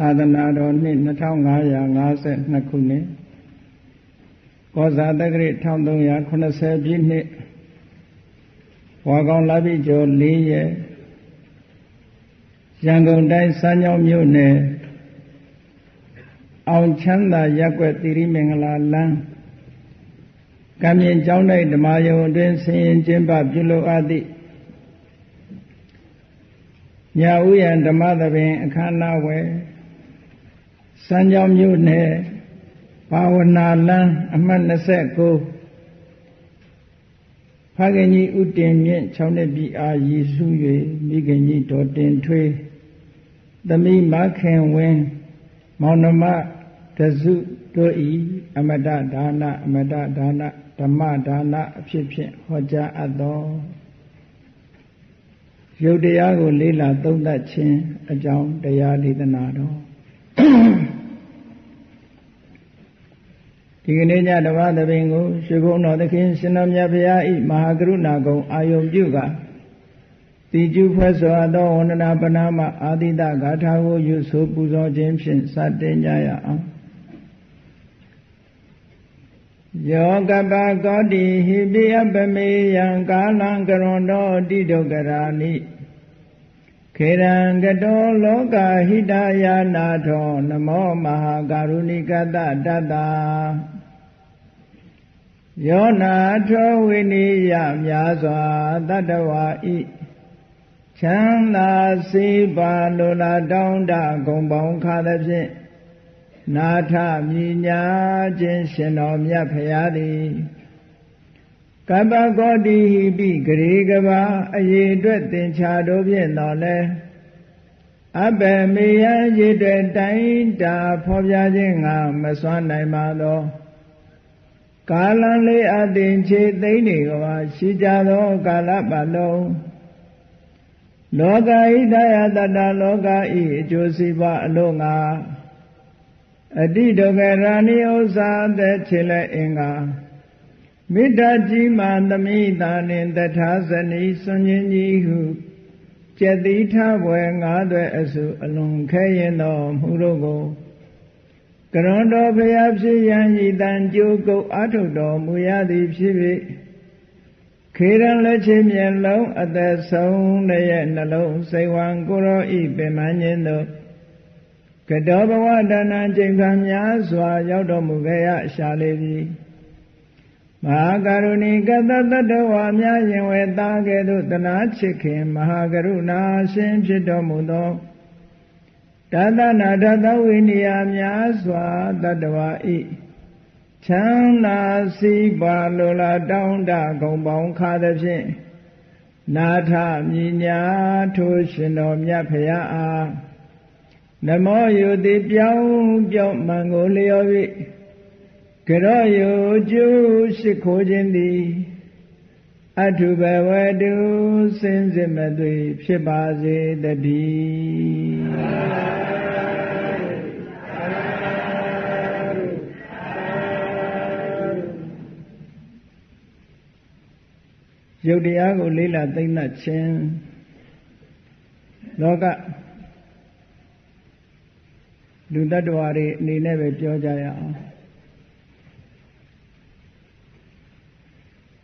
သာသနာတော်နှစ်2552ခုနှစ်ကောဇာတက္ကရာ1380ပြည့်နှစ်ဝါကောင်လပိကျော်၄ရက်ရန်ကုန်တိုင်းစမ်းချောင်းမြို့နယ်အောင်ချမ်းသာရက်ွက်တိရိမင်္ဂလာလမ်းကံမြင့်ကျောင်း၌ဓမ္မယုံအတွင်းဆင်ရင်ကျင်းပပြုလုပ်အပ်သည့်ညာဥယံဓမ္မသဘင်အခမ်းအနားဝယ် စမ်းကြောင်းမြို့နယ်ဘာဝနာလမ်းအမှတ်29ဖခင်ကြီးဥတင်မြင့်6နှစ်ပြည်အားရည်စု၍မိခင်ကြီးတော်တင်ထွေးသမီးမခင်ဝင်းမောင်နှမတစုတို့ဤအမတဒါနအမတဒါနဓမ္မဒါနအဖြစ်ဖြင့်ဟောကြားအပ်သောရုပ်တရားကိုလေးလာသုံးသပ်ခြင်းအကြောင်းတရားဒေသနာတော် ဒီကနေ့ညတပါးသဘင်ကိုရွှေဘုံတော်သခင်ရှင်တော်မြတ်ဘုရားဤမဟာကရုဏာကုံအာယုံပြုကတိကျဖွဲ့စွာသောဝန္ဒနာပနာမအာတိတဂါထာကိုယူဆိုပူဇော်ခြင်းဖြင့်စတင်ကြရအောင်ယောကပကောတိဟိပိယပမေယံကာလံကရွန်တော်တိဒုက္ကရာနိ ခေရံကတောလောကဟိတယာနာထောနမောမဟာကာရုဏိကတတတ္တာယောနာထောဝိနိယများစွာတတ္တဝါဤချမ်းသာစေပါလိုလားတောင်းတဂုံပေါင်းခါသဖြင့်နာထမြညာခြင်းရှင်တော်မြတ်ဖရာသည် ကပ္ပကောတိဟိပိဂရေကဘာအရေအတွက်သင်္ချာတို့ဖြင့်တော်လဲအဘယ်မေယရေအတွက်တိုင်းတာဖော်ပြခြင်းငါမစွမ်းနိုင်ပါသောကာလလေးအတင်ချေသိမ့်နေကဘာရှိကြသောကာလပတ်လုံးလောကဣဒယတတလောကဤအကျိုးစီးပွားအလို့ငါအတိဒုက္ခရာဏိဥ္စာသက်ချေလက်အင်္ဂါ မေတ္တာကြီးမှသမိတာနှင့်တထာဇနီစွန်ခြင်းကြီးဟုကျက်တိထဘွယ်ငါးသွဲအစုအလွန်ခဲရင်တော်မူတို့ကိုကရွန်တော်ဘုရားဖြစ်ရန်ဤတန်ကြိုးကုတ်အထုတော်မူရသည်ဖြစ်၍ခေရန်လက်ချင်းမျက်လုံးအသက်ဆုံးရဲ့နှလုံးစိတ်ဝံကိုရောဤပင်မခြင်းတို့ကတောဘဝဒါနကျင့်ခံများစွာရောက်တော်မူခဲ့ရရှာလေပြီ မဟာကရုဏီကတတတဝါများရင်ဝဲသားကဲ့သို့တနာချစ်ခင်မဟာကရုဏာရှင်ဖြစ်တော်မူသောတသနာတသဝိနိယများစွာတတဝါဤချမ်းသာစီပါလိုလားတောင်းတဂုံပေါင်းခါသဖြင့်နာထမြညာထိုးရှင်တော်မြတ်ဖရာအားနမောယုတိပြောင်းပြောင်းမှန်ကိုလျော်၍ ကြောယုကျူးရှိခိုးခြင်းသည်အထုဘဝတုစင်စစ်မသွေဖြစ်ပါစေတည်းရုပ်တရားကိုလေးလာသိမ့်နှခြင်းလောကလူတ attva တွေအနေနဲ့ပဲပြောကြရအောင်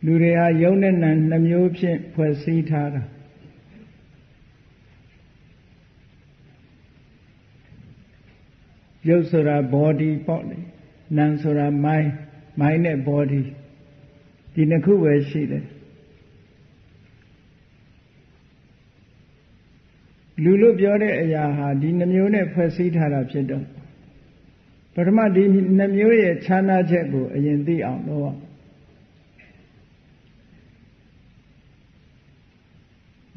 လူတွေဟာယုံနဲ့နံနှမျိုးဖြင့်ဖွဲ့စည်းထားတာရုပ်ဆိုတာ body ပေါ့လေနာမ်ဆိုတာ mind mind နဲ့ body ဒီနှစ်ခုပဲရှိတယ်လူလို့ပြောတဲ့အရာဟာဒီနှမျိုးနဲ့ဖွဲ့စည်းထားတာဖြစ်တော့ပထမဒီနှမျိုးရဲ့ခြားနာချက်ကိုအရင်သိအောင်တော့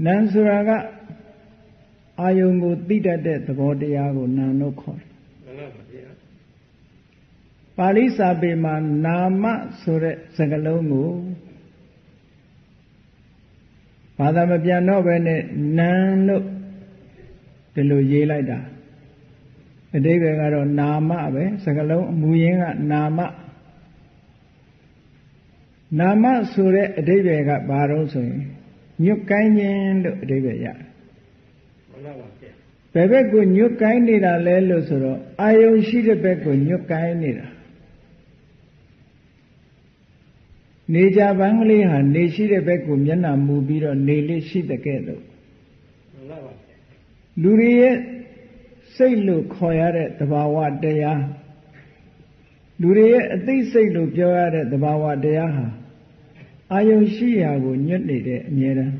နံဆိုတာကအာယုံကိုသိတတ်တဲ့သဘောတရားကိုနာလို့ခေါ်တယ်မှန်ပါဗျာပါဠိစာပေမှာနာမဆိုတဲ့စကားလုံးကိုဘာသာမပြန်တော့ပဲနဲ့နံလို့ဒီလိုရေးလိုက်တာအတိပ္ပယ်ကတော့နာမပဲစကလုံးအမူရင်းကနာမနာမဆိုတဲ့အတိပ္ပယ်ကဘာတော့ဆိုရင် ညွတ်ကိုင်းခြင်းလို့အတိပ္ပယ်ရတယ်မှန်ပါပါဗျာဘယ်ဘက်ကိုညွတ်ကိုင်းနေတာလဲလို့ဆိုတော့အာယုံရှိတဲ့ဘက်ကိုညွတ်ကိုင်းနေတာနေကြပန်းကလေးဟာနေရှိတဲ့ဘက်ကိုမျက်နှာမူပြီးတော့နေလေးရှိတဲ့ကဲ့သို့မှန်ပါပါလူတွေရဲ့စိတ်လို့ခေါ်ရတဲ့သဘာဝတရားလူတွေရဲ့အသိစိတ်လို့ပြောရတဲ့သဘာဝတရားဟာ အာယုံရှိရာကိုညွတ်နေတဲ့အမြဲတမ်း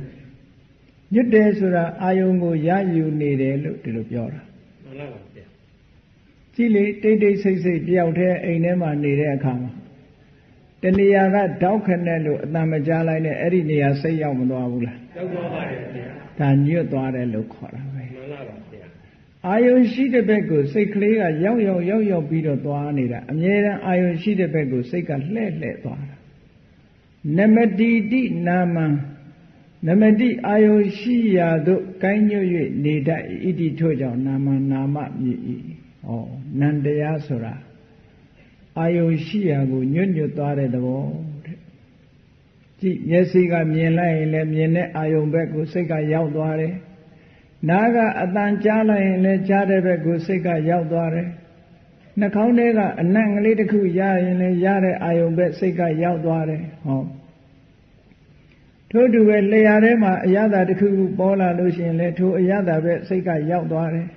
ညွတ်တယ်ဆိုတာအာယုံကိုရယူနေတယ်လို့ဒီလိုပြောတာမှန်ပါပါဗျာကြည့်လေတိတ်တိတ်ဆိတ်ဆိတ်တယောက်တည်းအိမ်ထဲမှာနေတဲ့အခါမှာတနေရာကတောက်ခနဲ့လို့အတန်မကြားလိုက်နဲ့အဲ့ဒီနေရာစိတ်ရောက်မသွားဘူးလားရောက်သွားပါတယ်ဗျာဒါညွတ်သွားတယ်လို့ခေါ်တာပဲမှန်ပါပါဗျာအာယုံရှိတဲ့ဘက်ကိုစိတ်ကလေးကရောက်ရောက်ရောက်ရောက်ပြီးတော့သွားနေတာအမြဲတမ်းအာယုံရှိတဲ့ဘက်ကိုစိတ်ကလှဲ့လှဲ့သွားတာ နမတိတိနာမံနမတိအာယုရှိရာသို့ကိုင်းညွတ်၍နေတတ်ဣတိထို့ကြောင့်နာမနာမမြည်၏ဟောနန္တရားဆိုတာအာယုရှိရာကိုညွတ်ညွတ်သွားတဲ့သဘောတဲ့ကြည့်မျက်စိကမြင်လိုက်ရင်လည်းမြင်တဲ့အာယုဘက်ကိုစိတ်ကရောက်သွားတယ်နားကအတန်ကြားလိုက်ရင်လည်းကြားတဲ့ဘက်ကိုစိတ်ကရောက်သွားတယ် နှာခေါင်းထဲကအနံ့ကလေးတစ်ခုရရင်လည်းရတဲ့အာယုံပဲစိတ်ကရောက်သွားတယ်ဟောထို့တူပဲလျှာထဲမှာအရသာတစ်ခုခုပေါ်လာလို့ရှိရင်လည်းထိုအရသာပဲစိတ်ကရောက်သွားတယ်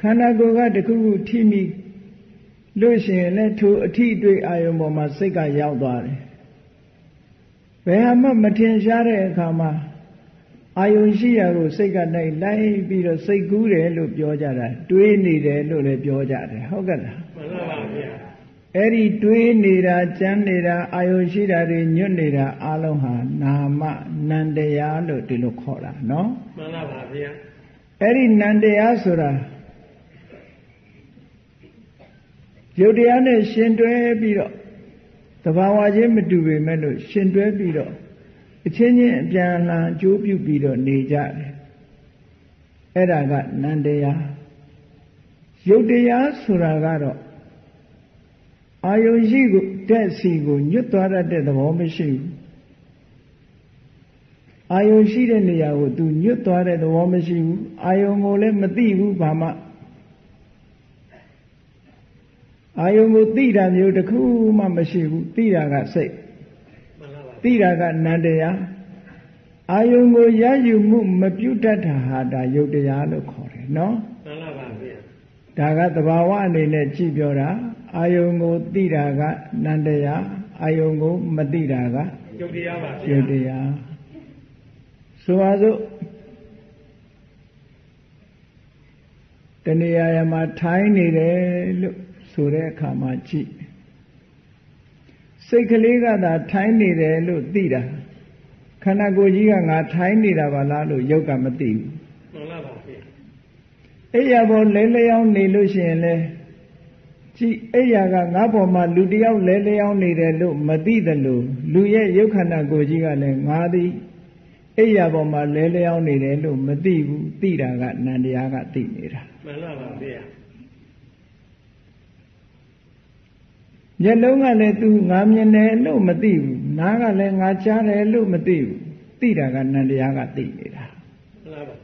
ခန္ဓာကိုယ်ကတစ်ခုခုထိမိလို့ရှိရင်လည်းထိုအထိတွေ့အာယုံပေါ်မှာစိတ်ကရောက်သွားတယ်ဘယ်ဟာမှမထင်ရှားတဲ့အခါမှာ အာယုံရှိရာကိုစိတ်ကနိုင်လိုက်ပြီးတော့စိတ်ကူးတယ်လို့ပြောကြတာတွေးနေတယ်လို့လည်းပြောကြတယ်ဟုတ်ကဲ့လားမှန်ပါပါဗျာအဲ့ဒီတွေးနေတာကြမ်းနေတာအာယုံရှိတာတွေညွတ်နေတာအလုံးဟာနာမနန္တရားလို့ဒီလိုခေါ်တာနော်မှန်ပါပါဗျာအဲ့ဒီနန္တရားဆိုတာရုပ်တရားနဲ့ရှင်တွဲပြီးတော့တဘာဝချင်းမတူပေမဲ့လို့ရှင်တွဲပြီးတော့ အချင်းချင်းအပြန်အလှန်အကျိုးပြုပြီးတော့နေကြတယ်အဲ့ဒါကနန္တရားရုပ်တရားဆိုတာကတော့အာယုရှိကိုတက်စီကိုညွတ်သွားတတ်တဲ့သဘောမရှိဘူးအာယုရှိတဲ့နေရာကို तू ညွတ်သွားတဲ့သဘောမရှိဘူးအာယုကိုလည်းမသိဘူးဘာမှအာယုကိုသိတာမျိုးတစ်ခုမှမရှိဘူးသိတာကစိတ် သိတာကနန္တရားအာယုံကိုရယူမှုမပြုတ်တတ်တာဟာဒါယုတ်တရားလို့ခေါ်တယ်နော်မှန်ပါပါဗျာဒါကသဘာဝအနေနဲ့ကြည့်ပြောတာအာယုံကိုသိတာကနန္တရားအာယုံကိုမသိတာကယုတ်တရားပါဗျာယုတ်တရားဆိုပါစို့တဏှာရမှာထိုင်းနေတယ်လို့ဆိုတဲ့အခါမှာကြည့် စိတ်ကလေးကသာထိုင်းနေတယ်လို့သိတာခန္ဓာကိုယ်ကြီးကငါထိုင်းနေတာပါလားလို့ယုတ်ကမသိဘူးမှန်ပါပါဗျာအဲ့ရပေါ်လဲလျောင်းနေလို့ရှိရင်လဲကြည်အဲ့ရကငါပေါ်မှာလူတယောက်လဲလျောင်းနေတယ်လို့မသိတယ်လို့လူရဲ့ယုတ်ခန္ဓာကိုယ်ကြီးကလည်းငါသည်အဲ့ရပေါ်မှာလဲလျောင်းနေတယ်လို့မသိဘူးသိတာကနန္တရားကသိနေတာမှန်ပါပါဗျာ မျက်လုံးကလည်းသူငါမြင်တယ်လို့မသိဘူးနားကလည်းငါကြားတယ်လို့မသိဘူးသိတာကနန္တရားကသိနေတာမှန်ပါ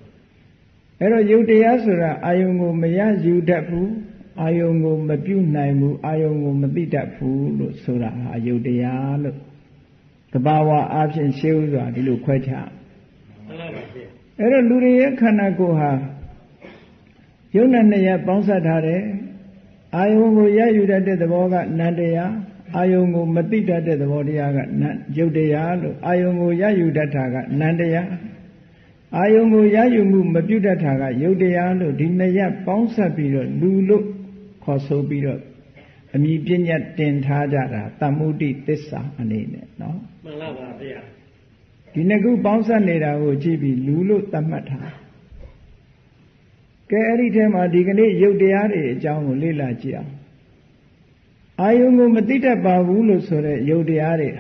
အဲ့တော့ယုတ်တရားဆိုတာအာယုံကိုမရယူတတ်ဘူးအာယုံကိုမပြုတ်နိုင်ဘူးအာယုံကိုမသိတတ်ဘူးလို့ဆိုတာဟာယုတ်တရားလို့တဘာဝအဖြစ်ရှင်းဥစွာဒီလိုခွဲခြားမှန်ပါပါအဲ့တော့လူတွေရဲ့ခန္ဓာကိုယ်ဟာယုံနဲ့နှစ်ရပေါင်းစပ်ထားတယ် အာယုံကိုရယူတတ်တဲ့သဘောကနန္တရားအာယုံကိုမသိတတ်တဲ့သဘောတရားကနတ်ယုတ်တရားလို့အာယုံကိုရယူတတ်တာကနန္တရားအာယုံကိုရယူမှုမပြုတ်တတ်တာကယုတ်တရားလို့ဒီနှစ်ရပ်ပေါင်းဆက်ပြီးတော့လူလို့ခေါ်ဆိုပြီးတော့အမိပညာတင်ထားကြတာတမ္မုတိသစ္စာအနေနဲ့နော်မှန်ပါပါဗျာဒီနှစ်ခုပေါင်းဆက်နေတာကိုကြည့်ပြီးလူလို့သတ်မှတ်ထား ကဲအဲ့ဒီထဲမှာဒီကနေ့ရုပ်တရားတွေအကြောင်းကိုလေ့လာကြည့်အောင်အာယုံကိုမသိတတ်ပါဘူးလို့ဆိုတဲ့ရုပ်တရားတွေ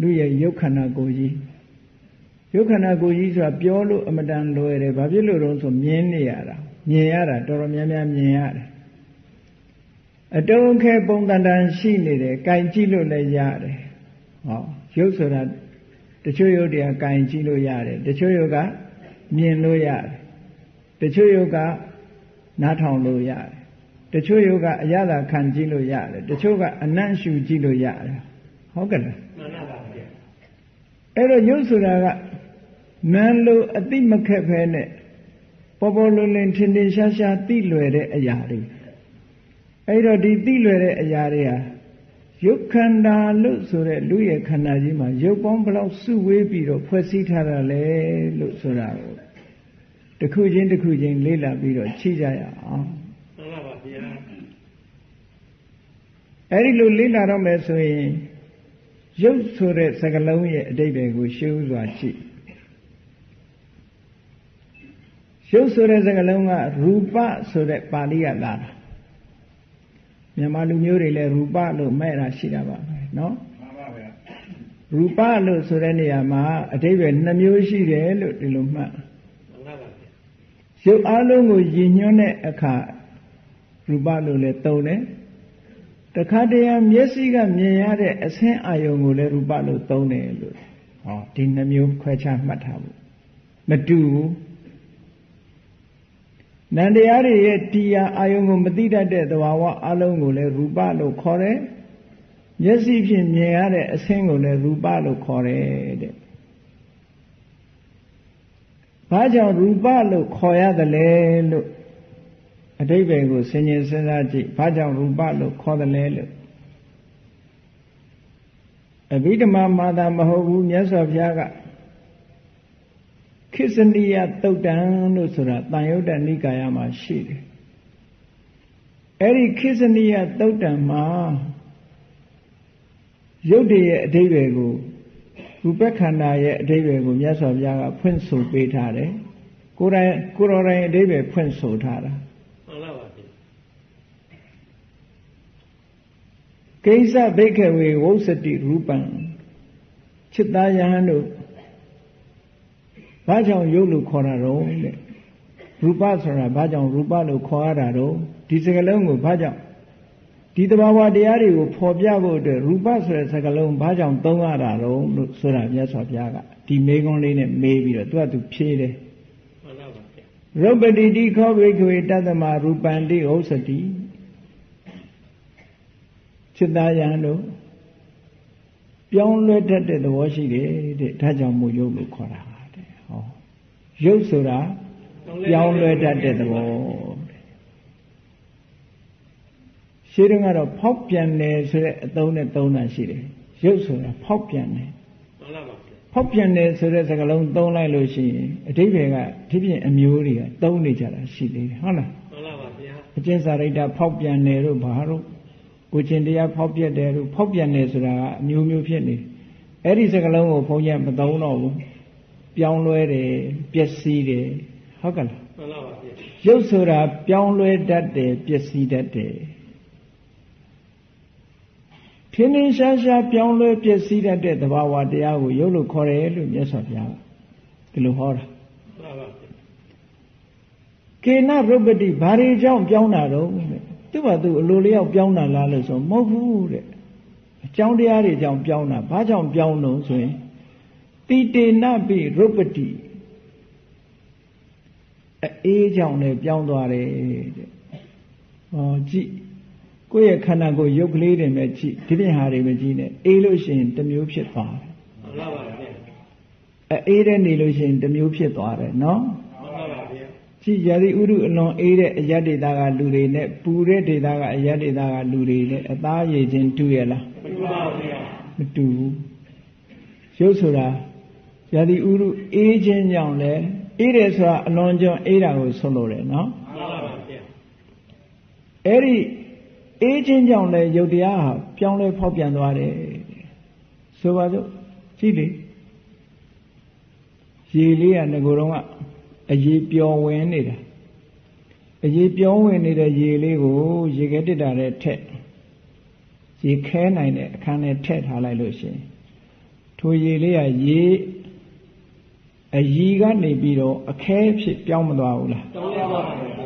လူရဲ့ရုပ်ခန္ဓာကိုယ်ကြီးရုပ်ခန္ဓာကိုယ်ကြီးဆိုတာပြောလို့အမတန်လွယ်တယ်ဘာဖြစ်လို့တော့ဆိုမြင်နေရတာမြင်ရတာတော်တော်များများမြင်ရတယ်အတုံးခဲပုံတန်တန်ရှိနေတယ်၊ကင်ကြည့်လို့လည်းရတယ်။ဟောရုပ်ဆိုတာတချို့ရုပ်တွေကကင်ကြည့်လို့ရတယ်တချို့ရုပ်က မြင်လို့ရတယ်တချို့ယောဂနားထောင်လို့ရတယ်တချို့ယောဂအရသာခံကြည့်လို့ရတယ်တချို့ကအနံ့ရှူကြည့်လို့ရတယ်ဟုတ်ကဲ့လားမှန်ပါပါဗျာအဲ့တော့ရုပ်ဆိုတာကနံလို့အတိမခက်ဖဲနဲ့ပေါ်ပေါ်လွင်လွင်ထင်ထင်ရှားရှားသိလွယ်တဲ့အရာတွေအဲ့တော့ဒီသိလွယ်တဲ့အရာတွေဟာရုပ်ခန္ဓာလို့ဆိုတဲ့လူရဲ့ခန္ဓာကြီးမှာရုပ်ပေါင်းဘယ်လောက်စုဝေးပြီးတော့ဖွဲ့စည်းထားတာလဲလို့ဆိုတာကို တစ်ခုချင်းတစ်ခုချင်းလေ့လာပြီးတော့ချိကြရအောင် မှန်ပါပါဗျာ အဲ့ဒီလိုလေ့လာတော့မယ်ဆိုရင်ရုပ်ဆိုတဲ့စကားလုံးရဲ့အတိတ်တွေကိုရှင်းဥစွာကြည့်ရုပ်ဆိုတဲ့စကားလုံးကရူပဆိုတဲ့ပါဠိကလာတာမြန်မာလူမျိုးတွေလည်းရူပလို့မဲ့တာရှိတာပါပဲเนาะ မှန်ပါဗျာ ရူပလို့ဆိုတဲ့နေရာမှာအတိတ်ပဲနှမျိုးရှိတယ်လို့ဒီလိုမှတ် မှန်ပါပါဗျာ ရုပ်အလုံးကိုရည်ညွှန်းတဲ့အခါရူပလို့လည်းသုံးတယ်တခါတည်းမျက်စိကမြင်ရတဲ့အဆင်းအာယုံကိုလည်းရူပလို့သုံးတယ်လို့ဟောဒီနှမျိုးခွဲခြားမှတ်ထားဖို့မတူဘူးနန္တရားတွေရဲ့တရားအာယုံကိုမသိတတ်တဲ့သဘာဝအလုံးကိုလည်းရူပလို့ခေါ်တယ်မျက်စိဖြင့်မြင်ရတဲ့အဆင်းကိုလည်းရူပလို့ခေါ်တယ်တဲ့ ဘာကြောင့်ရူပလို့ခေါ်ရတယ်လဲလို့အတိပ္ပယ်ကိုဆင်ញင်စဉ်းစားကြည့်ဘာကြောင့်ရူပလို့ခေါ်တယ်လဲလို့အဘိဓမ္မာမာတာမဟုတ်ဘူးမြတ်စွာဘုရားကခိစ္စနိယတုတ်တံလို့ဆိုတာတန်ယုတ်တနိကာယမှာရှိတယ်အဲ့ဒီခိစ္စနိယတုတ်တံမှာရုပ်တည်းရဲ့အဓိပ္ပာယ်ကို ရူပခန္ဓာရဲ့အဓိပ္ပာယ်ကိုမြတ်စွာဘုရားကဖွင့်ဆိုပေးထားတယ်ကိုယ်တိုင်ကိုယ်တော်တိုင်အဓိပ္ပာယ်ဖွင့်ဆိုထားတာမှန်ပါပါဗျာကိစ္စဘိက္ခဝေဝုစတိရူပံจิตသားယဟန်တို့ဘာကြောင့်ရုပ်လို့ခေါ်တာတော့တဲ့ရူပဆိုတာဘာကြောင့်ရူပလို့ခေါ်ရတာတော့ဒီစကားလုံးကိုဘာကြောင့် ဒီတဘာဝတရားတွေကိုဖော်ပြဖို့အတွက်ရူပဆိုတဲ့စကားလုံးဘာကြောင့်သုံးရတာတော့လို့ဆိုတာမြတ်စွာဘုရားကဒီမေခွန်းလေးနဲ့မေးပြီးတော့သူကသူဖြေတယ်မှန်ပါပါဗျာရုပ်ပတိတိခောဘိက္ခဝေတတ္တမရူပန္တိဥစ္စတိจิตသားယဟန်တို့ပြောင်းလဲတတ်တဲ့သဘောရှိတယ်တဲ့ဒါကြောင့်မို့ရုပ်လို့ခေါ်တာတဲ့ဟောရုပ်ဆိုတာပြောင်းလဲတတ်တဲ့သဘောတဲ့ ရှင်းတော့ကတော့ဖောက်ပြန်တယ်ဆိုတဲ့အသုံးနဲ့သုံးတာရှိတယ်ရုပ်ဆိုတာဖောက်ပြန်တယ်မှန်ပါပါဗျာဖောက်ပြန်တယ်ဆိုတဲ့စကားလုံးသုံးလိုက်လို့ရှိရင်အတိပ္ပယ်ကဒီပြင်အမျိုးတွေကသုံးနေကြတာရှိသေးတယ်ဟုတ်လားမှန်ပါပါဗျာအကျင့်စာရိတ္တဖောက်ပြန်တယ်တို့ဘာတို့ကိုကျင်တရားဖောက်ပြက်တယ်တို့ဖောက်ပြန်တယ်ဆိုတာကအမျိုးမျိုးဖြစ်နေတယ်အဲ့ဒီစကားလုံးကိုဘုန်းကြီးကမသုံးတော့ဘူးပြောင်းလဲတယ်ပျက်စီးတယ်ဟုတ်ကဲ့လားမှန်ပါပါဗျာရုပ်ဆိုတာပြောင်းလဲတတ်တယ်ပျက်စီးတတ်တယ် ထင်းထင်းရှားရှားပြောင်းလဲပျက်စီးတတ်တဲ့သဘာဝတရားကိုရုပ်လို့ခေါ်တယ်လို့မြတ်စွာဘုရားကဒီလိုဟောတာမှန်ပါပါဗျာကေနရုပ္ပတိဘာတွေကြောင့်ပြောင်းတာတော့တဲ့သူ့ဘာသူအလိုလျောက်ပြောင်းတာလားလို့ဆိုမဟုတ်ဘူးတဲ့အကြောင်းတရားတွေကြောင့်ပြောင်းတာဘာကြောင့်ပြောင်းလို့ဆိုရင်တိတေနပိရုပ္ပတိအေးကြောင့်လည်းပြောင်းသွားတယ်တဲ့ဟောကြည့် ကိုယ့်ရဲ့ခန္ဓာကိုယ်ရုပ်ကလေးတွေနဲ့ကြည့်ဒီပြင်ဟာတွေမကြည့်နဲ့အေးလို့ရှိရင်တစ်မျိုးဖြစ်သွားတယ်မှန်ပါပါဗျာအဲအေးတဲ့နေလို့ရှိရင်တစ်မျိုးဖြစ်သွားတယ်နော်မှန်ပါပါဗျာကြည်ရာသီဥရုအလွန်အေးတဲ့အရက်ဒေတာကလူတွေနဲ့ပူတဲ့ဒေတာကအရက်ဒေတာကလူတွေနဲ့အသားရည်ချင်းတူရဲ့လားမှန်ပါပါဗျာမတူဘူးရုပ်ဆိုတာရာသီဥရုအေးခြင်းကြောင့်လဲအေးတယ်ဆိုတာအလွန်ကျွံအေးတာကိုဆုံးလို့တယ်နော်မှန်ပါပါဗျာအဲ့ဒီ အေးခြင်းကြောင့်လဲယုတ်တရားဟာပြောင်းလဲဖောက်ပြန်သွားတယ်ဆိုပါစို့ကြည့်လေရေလေးကငကိုယ်တော့ကအရေပျော်ဝင်နေတာအရေပျော်ဝင်နေတဲ့ရေလေးကိုရေခဲတစ်တာနဲ့ထက်ရေခဲနိုင်တဲ့အခန်းနဲ့ထည့်ထားလိုက်လို့ရှိရင်ထိုရေလေးကရေအရီကနေပြီးတော့အခဲဖြစ်ပြောင်းမသွားဘူးလားတောင်းပါပါဗျာ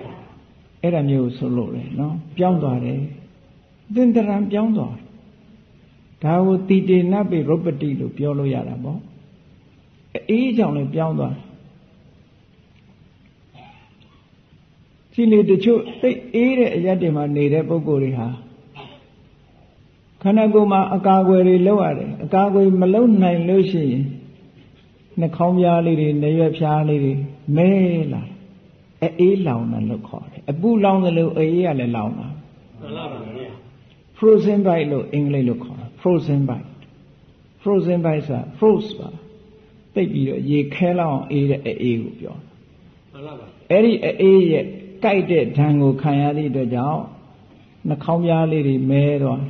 အဲ့ဒါမျိုးဆိုလို့လေနော်ပြောင်းသွားတယ် သင်္တရံပြောင်းသွားဒါကိုတိတေနပိရုပ္ပတိလို့ပြောလို့ရတာပေါ့အေးကြောင့်လည်းပြောင်းသွားကြည်လေတချို့သိအေးတဲ့အရက်တွေမှာနေတဲ့ပုဂ္ဂိုလ်တွေဟာခန္ဓာကိုယ်မှာအကာအကွယ်တွေလုပ်ရတယ်အကာအကွယ်မလုပ်နိုင်လို့ရှိရင်နှာခေါင်းပြားလေးတွေနှရွက်ဖြားလေးတွေမဲလာအေးလောင်တယ်လို့ခေါ်တယ်အပူလောင်တယ်လို့အေးရလည်းလောင်တာမှန်လားပါဗျာ frozen bite လို့အင်္ဂလိပ်လို့ခေါ်တာ frozen bite frozen bite ဆိုတာ froze ပါတိတ်ပြီးတော့ရေခဲလောက်အောင်အေးတဲ့အေးကိုပြောမှန်လားပါအဲ့ဒီအေးရဲ့ကြိုက်တဲ့ဓာန်ကိုခံရသည့်အတွက်ကြောင့်နှာခေါင်းပြားလေးတွေမဲသွား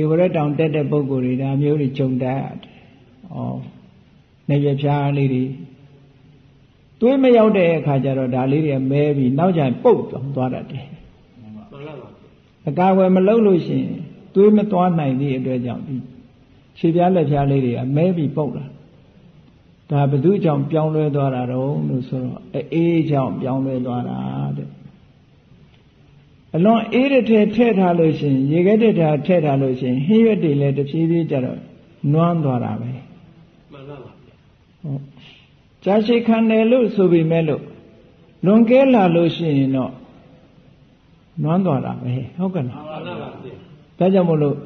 ဧဝရတောင်တက်တဲ့ပုံကိုယ်တွေဒါမျိုးတွေကြုံတတ်ရတယ်။ဩနေရဖြားလေးတွေသွေးမရောက်တဲ့အခါကျတော့ဒါလေးတွေမဲပြီးနောက်ကျရင်ပုတ်ပြောင်းသွားတတ်တယ်မှန်လားပါ။ အကာအကွယ်မလုပ်လို့ရှိရင်သွေးမသွားနိုင်သည့်အတွက်ကြောင့်ဒီခြေပြားလက်ပြားလေးတွေကမဲပြီးပုတ်လာ။ဒါဘယ်သူကြောင့်ပြောင်းလဲသွားတာတော့လို့ဆိုတော့အေးကြောင့်ပြောင်းလဲသွားတာတဲ့အလွန်အေးတဲ့ထဲထည့်ထားလို့ရှိရင်ရေခဲတဲ့ထဲထည့်ထားလို့ရှိရင်ဟင်းရွက်တွေလည်းတဖြည်းဖြည်းကျတော့နွမ်းသွားတာပဲမှန်လားပါဟုတ်ကြာရှည်ခံတယ်လို့ဆိုပေမဲ့လို့လွန်ကဲလာလို့ရှိရင်တော့ နွမ်းသွားတာပဲဟုတ်ကဲ့လားမှန်လားပါဗျာဒါကြောင့်မို့လို့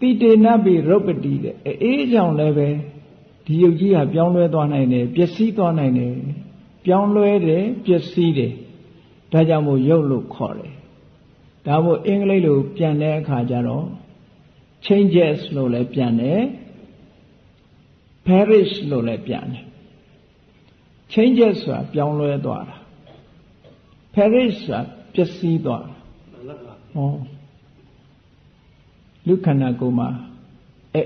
တိတေနပိရုပ်ပတိတဲ့အေးကြောင့်လည်းပဲဒီယုတ်ကြီးကပြောင်းလဲသွားနိုင်တယ်ပျက်စီးသွားနိုင်တယ်ပြောင်းလဲတယ်ပျက်စီးတယ်ဒါကြောင့်မို့ရုပ်လို့ခေါ်တယ်ဒါမို့အင်္ဂလိပ်လိုပြန်တဲ့အခါကျတော့ changes လို့လည်းပြန်တယ် perish လို့လည်းပြန်တယ် changes ဆိုတာပြောင်းလဲသွားတာ perish ဆိုတာ ပျက်စီးသွားတာမှန်လားပါဟောလူခန္ဓာကိုယ်မှာ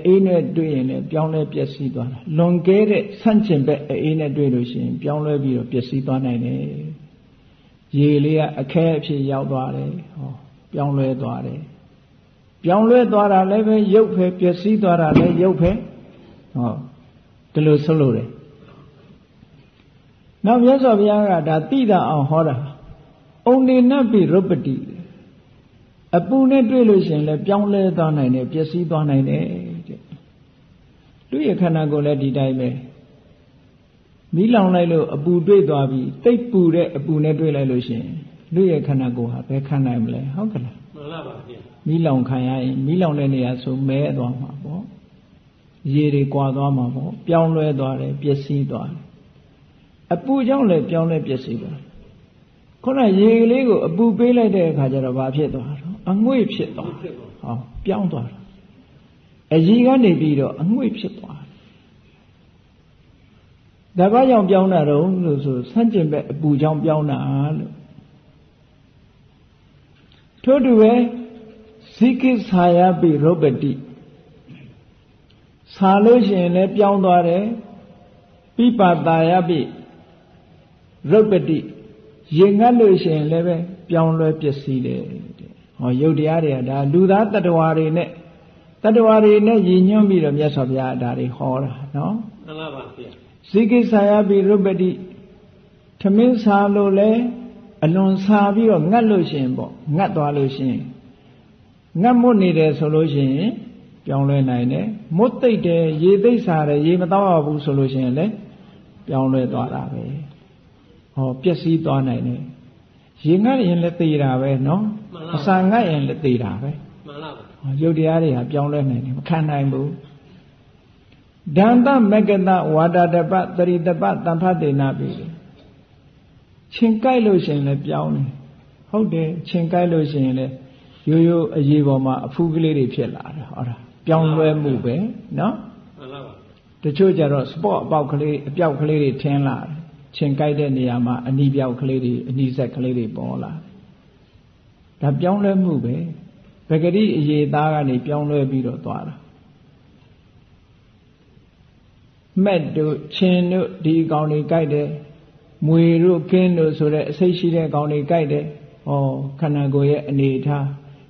အေးနဲ့တွေ့ရင်လည်းပြောင်းလဲပျက်စီးသွားတာလွန်ကဲတဲ့ဆန့်ကျင်ဘက်အေးနဲ့တွေ့လို့ရှိရင်ပြောင်းလဲပြီးတော့ပျက်စီးသွားနိုင်တယ်ရေလေးကအခဲအဖြစ်ရောက်သွားတယ်ဟောပြောင်းလဲသွားတယ်ပြောင်းလဲသွားတာလည်းပဲရုပ်ပဲပျက်စီးသွားတာလည်းရုပ်ပဲဟောဒီလိုဆိုလို့တယ်နောက်မြတ်စွာဘုရားကဒါတိတာအောင်ဟောတာ ဩနေနပိရုပ္ပတိအပူနဲ့တွေ့လို့ရှိရင်လည်းပြောင်းလဲသွားနိုင်တယ်ပျက်စီးသွားနိုင်တယ်တဲ့သူ့ရဲ့ခန္ဓာကိုယ်လည်းဒီတိုင်းပဲမီးလောင်လိုက်လို့အပူတွေ့သွားပြီတိတ်ပူတဲ့အပူနဲ့တွေ့လိုက်လို့ရှိရင်လူရဲ့ခန္ဓာကိုယ်ဟာဘယ်ခံနိုင်မလဲဟုတ်ကလားမှန်လားပါဗျာမီးလောင်ခံရရင်မီးလောင်တဲ့နေရာဆိုမဲသွားမှာပေါ့ရေတွေကွာသွားမှာပေါ့ပြောင်းလဲသွားတယ်ပျက်စီးသွားတယ်အပူကြောင့်လည်းပြောင်းလဲပျက်စီးသွားတယ် ခုနရေကလေးကိုအပူပေးလိုက်တဲ့အခါကျတော့ဘာဖြစ်သွားတော့အငွေ့ဖြစ်သွားဖြစ်ပါဟောပြောင်းသွားတာအကြီးကနေပြီးတော့အငွေ့ဖြစ်သွားတယ်ဒါဘာကြောင့်ပြောင်းတာတော့လို့ဆိုဆန့်ကျင်ဘက်အပူကြောင့်ပြောင်းတာလို့ထို့တူပဲဇိကိဆာယပိရုပ္ပတိဆာလို့ရှိရင်လည်းပြောင်းသွားတယ်ပိပါတာယပိရုပ္ပတိ ရင်ငတ်လို့ရှိရင်လည်းပဲပြောင်းလဲပျက်စီးတယ်တဲ့ဟောယုတ်တရားတွေကဒါလူသားတ attva တွေနဲ့တ attva တွေနဲ့ရည်ညွှန်းပြီးတော့မြတ်စွာဘုရားဒါတွေဟောတာနော်မှန်လားပါဗျာဇိကိဆာယပိရုပ္ပတိထမင်းစားလို့လဲအလွန်စားပြီးတော့ငတ်လို့ရှိရင်ပေါ့ငတ်သွားလို့ရှိရင်ငတ်မွတ်နေတယ်ဆိုလို့ရှိရင်ပြောင်းလဲနိုင်တယ်မွတ်သိပ်တယ်ရေသိပ်စားတယ်ရေမတော့ရဘူးဆိုလို့ရှိရင်လည်းပြောင်းလဲသွားတာပဲ ဟောပျက်စီးသွားနိုင်တယ်ရေငတ်ရင်လည်းသေတာပဲနော်အစာငတ်ရင်လည်းသေတာပဲမှန်လားပါဟောရုပ်တရားတွေဟာပြောင်းလဲနိုင်တယ်မခံနိုင်ဘူးဒန္တမကတဝါဒတပသရိတပတံဖတ်တေနာပြီချင်းကြိုက်လို့ရှိရင်လည်းပြောင်းတယ်ဟုတ်တယ်ချင်းကြိုက်လို့ရှိရင်လည်းရိုးရိုးအရေးပေါ်မှာအဖူးကလေးတွေဖြစ်လာတယ်ဟောတာပြောင်းလဲမှုပဲနော်မှန်လားပါတချို့ကြတော့ sport အပေါက်ကလေးအပြောက်ကလေးတွေထင်းလာတယ် ချင်းကြိုက်တဲ့နေရာမှာအနီးပြောက်ကလေးတွေအနီးဆက်ကလေးတွေပေါ်လာတယ်ဒါပြောင်းလဲမှုပဲပဂတိအရေးသားကနေပြောင်းလဲပြီးတော့သွားတာမက်တို့ချင်းတို့ဒီအကောင်တွေကြိုက်တယ်မွေတို့ကင်းတို့ဆိုတဲ့အစိတ်ရှိတဲ့ကောင်တွေကြိုက်တယ်ဩခန္ဓာကိုယ်ရဲ့အနေအထား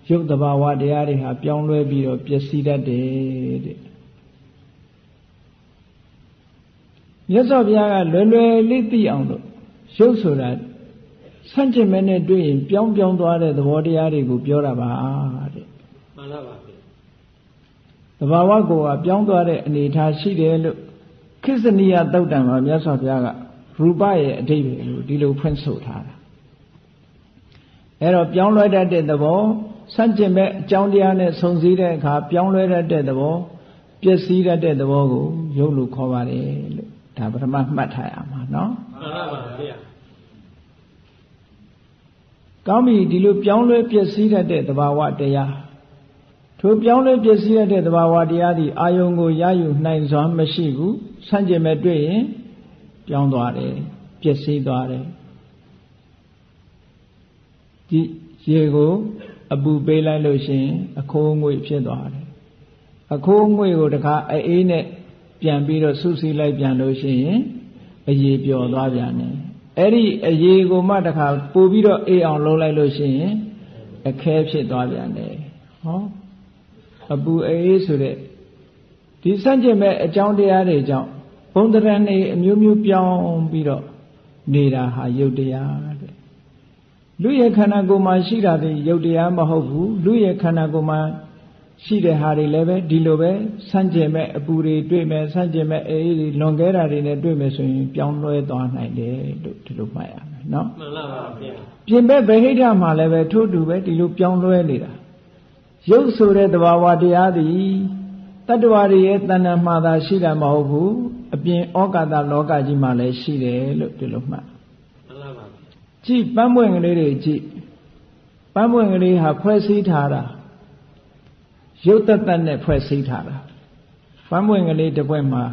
ရုပ်တဘာဝတရားတွေဟာပြောင်းလဲပြီးတော့ပျက်စီးတတ်တယ်တဲ့ မြတ်စွာဘုရားကလွယ်လွယ်လေးသိအောင်လို့ရုပ်ဆိုတာဆန့်ကျင်မဲ့နဲ့တွေ့ရင်ပြောင်းပြောင်းသွားတဲ့သဘောတရားတွေကိုပြောတာပါတဲ့မှန်လားပါဗျာတဘာဝကိုယ်ကပြောင်းသွားတဲ့အနေအထားရှိတယ်လို့ခိစ္စနိယသုတ်တံမှာမြတ်စွာဘုရားကရူပရဲ့အဓိပ္ပာယ်လို့ဒီလိုဖွင့်ဆိုထားတာအဲ့တော့ပြောင်းလဲတတ်တဲ့သဘောဆန့်ကျင်မဲ့အကြောင်းတရားနဲ့ဆုံစည်းတဲ့အခါပြောင်းလဲတတ်တဲ့သဘောပျက်စီးတတ်တဲ့သဘောကိုရုပ်လို့ခေါ်ပါတယ်လို့ ဒါပထမမှတ်ထားရမှာနော်မှန်ပါပါဗျာကောင်းပြီဒီလိုပြောင်းလဲပျက်စီးတတ်တဲ့သဘာဝတရားထိုပြောင်းလဲပျက်စီးတတ်တဲ့သဘာဝတရားသည်အာယုံကိုရယူနိုင်စွမ်းမရှိဘူးဆန့်ကျင်မဲ့တွေ့ရင်ပြောင်းသွားတယ်ပျက်စီးသွားတယ်ဒီရေကိုအပူပေးလိုက်လို့ရှိရင်အခိုးငွေဖြစ်သွားတယ်အခိုးငွေကိုတခါအေးနဲ့ ပြန်ပြီးတော့ဆုစီလိုက်ပြန်လို့ရှိရင်အရေပျော်သွားပြန်တယ်အဲ့ဒီအရေကိုမှတခါပို့ပြီးတော့အေးအောင်လုပ်လိုက်လို့ရှိရင်အခဲဖြစ်သွားပြန်တယ်ဟောအပူအေးဆိုတဲ့ဒီစัจကျင်မဲ့အကြောင်းတရားတွေကြောင့်ဘုံတရံနေအမျိုးမျိုးပြောင်းပြီးတော့နေတာဟာယုတ်တရားတဲ့လူရဲ့ခန္ဓာကိုယ်မှာရှိတာဒီယုတ်တရားမဟုတ်ဘူးလူရဲ့ခန္ဓာကိုယ်မှာ ရှိတဲ့ဟာတွေလည်းပဲဒီလိုပဲစัจကျင်မဲ့အပူတွေတွေ့မယ်စัจကျင်မဲ့အေးတွေလွန်ခဲ့တာတွေနဲ့တွေ့မယ်ဆိုရင်ပြောင်းလဲသွားနိုင်တယ်လို့ဒီလိုမှတ်ရမယ်နော်မှန်ပါပါဗျာပြင်ဘက်ဗဟိတမှာလည်းပဲထို့တူပဲဒီလိုပြောင်းလဲနေတာရုပ်ဆိုတဲ့သဘာဝတရားသည်တတ္တဝါတွေရဲ့တဏ္ဍာမှာသာရှိတာမဟုတ်ဘူးအပြင်ဩကာသလောကကြီးမှာလည်းရှိတယ်လို့ဒီလိုမှတ်မှန်ပါပါဗျာကြည့်ပန်းပွင့်ကလေးတွေကြည့်ပန်းပွင့်ကလေးဟာဖွဲ့စည်းထားတာ ရုပ်တတ်တတ်နဲ့ဖွဲ့စည်းထားတာပန်းပွင့်ကလေးတစ်ပွင့်မှာ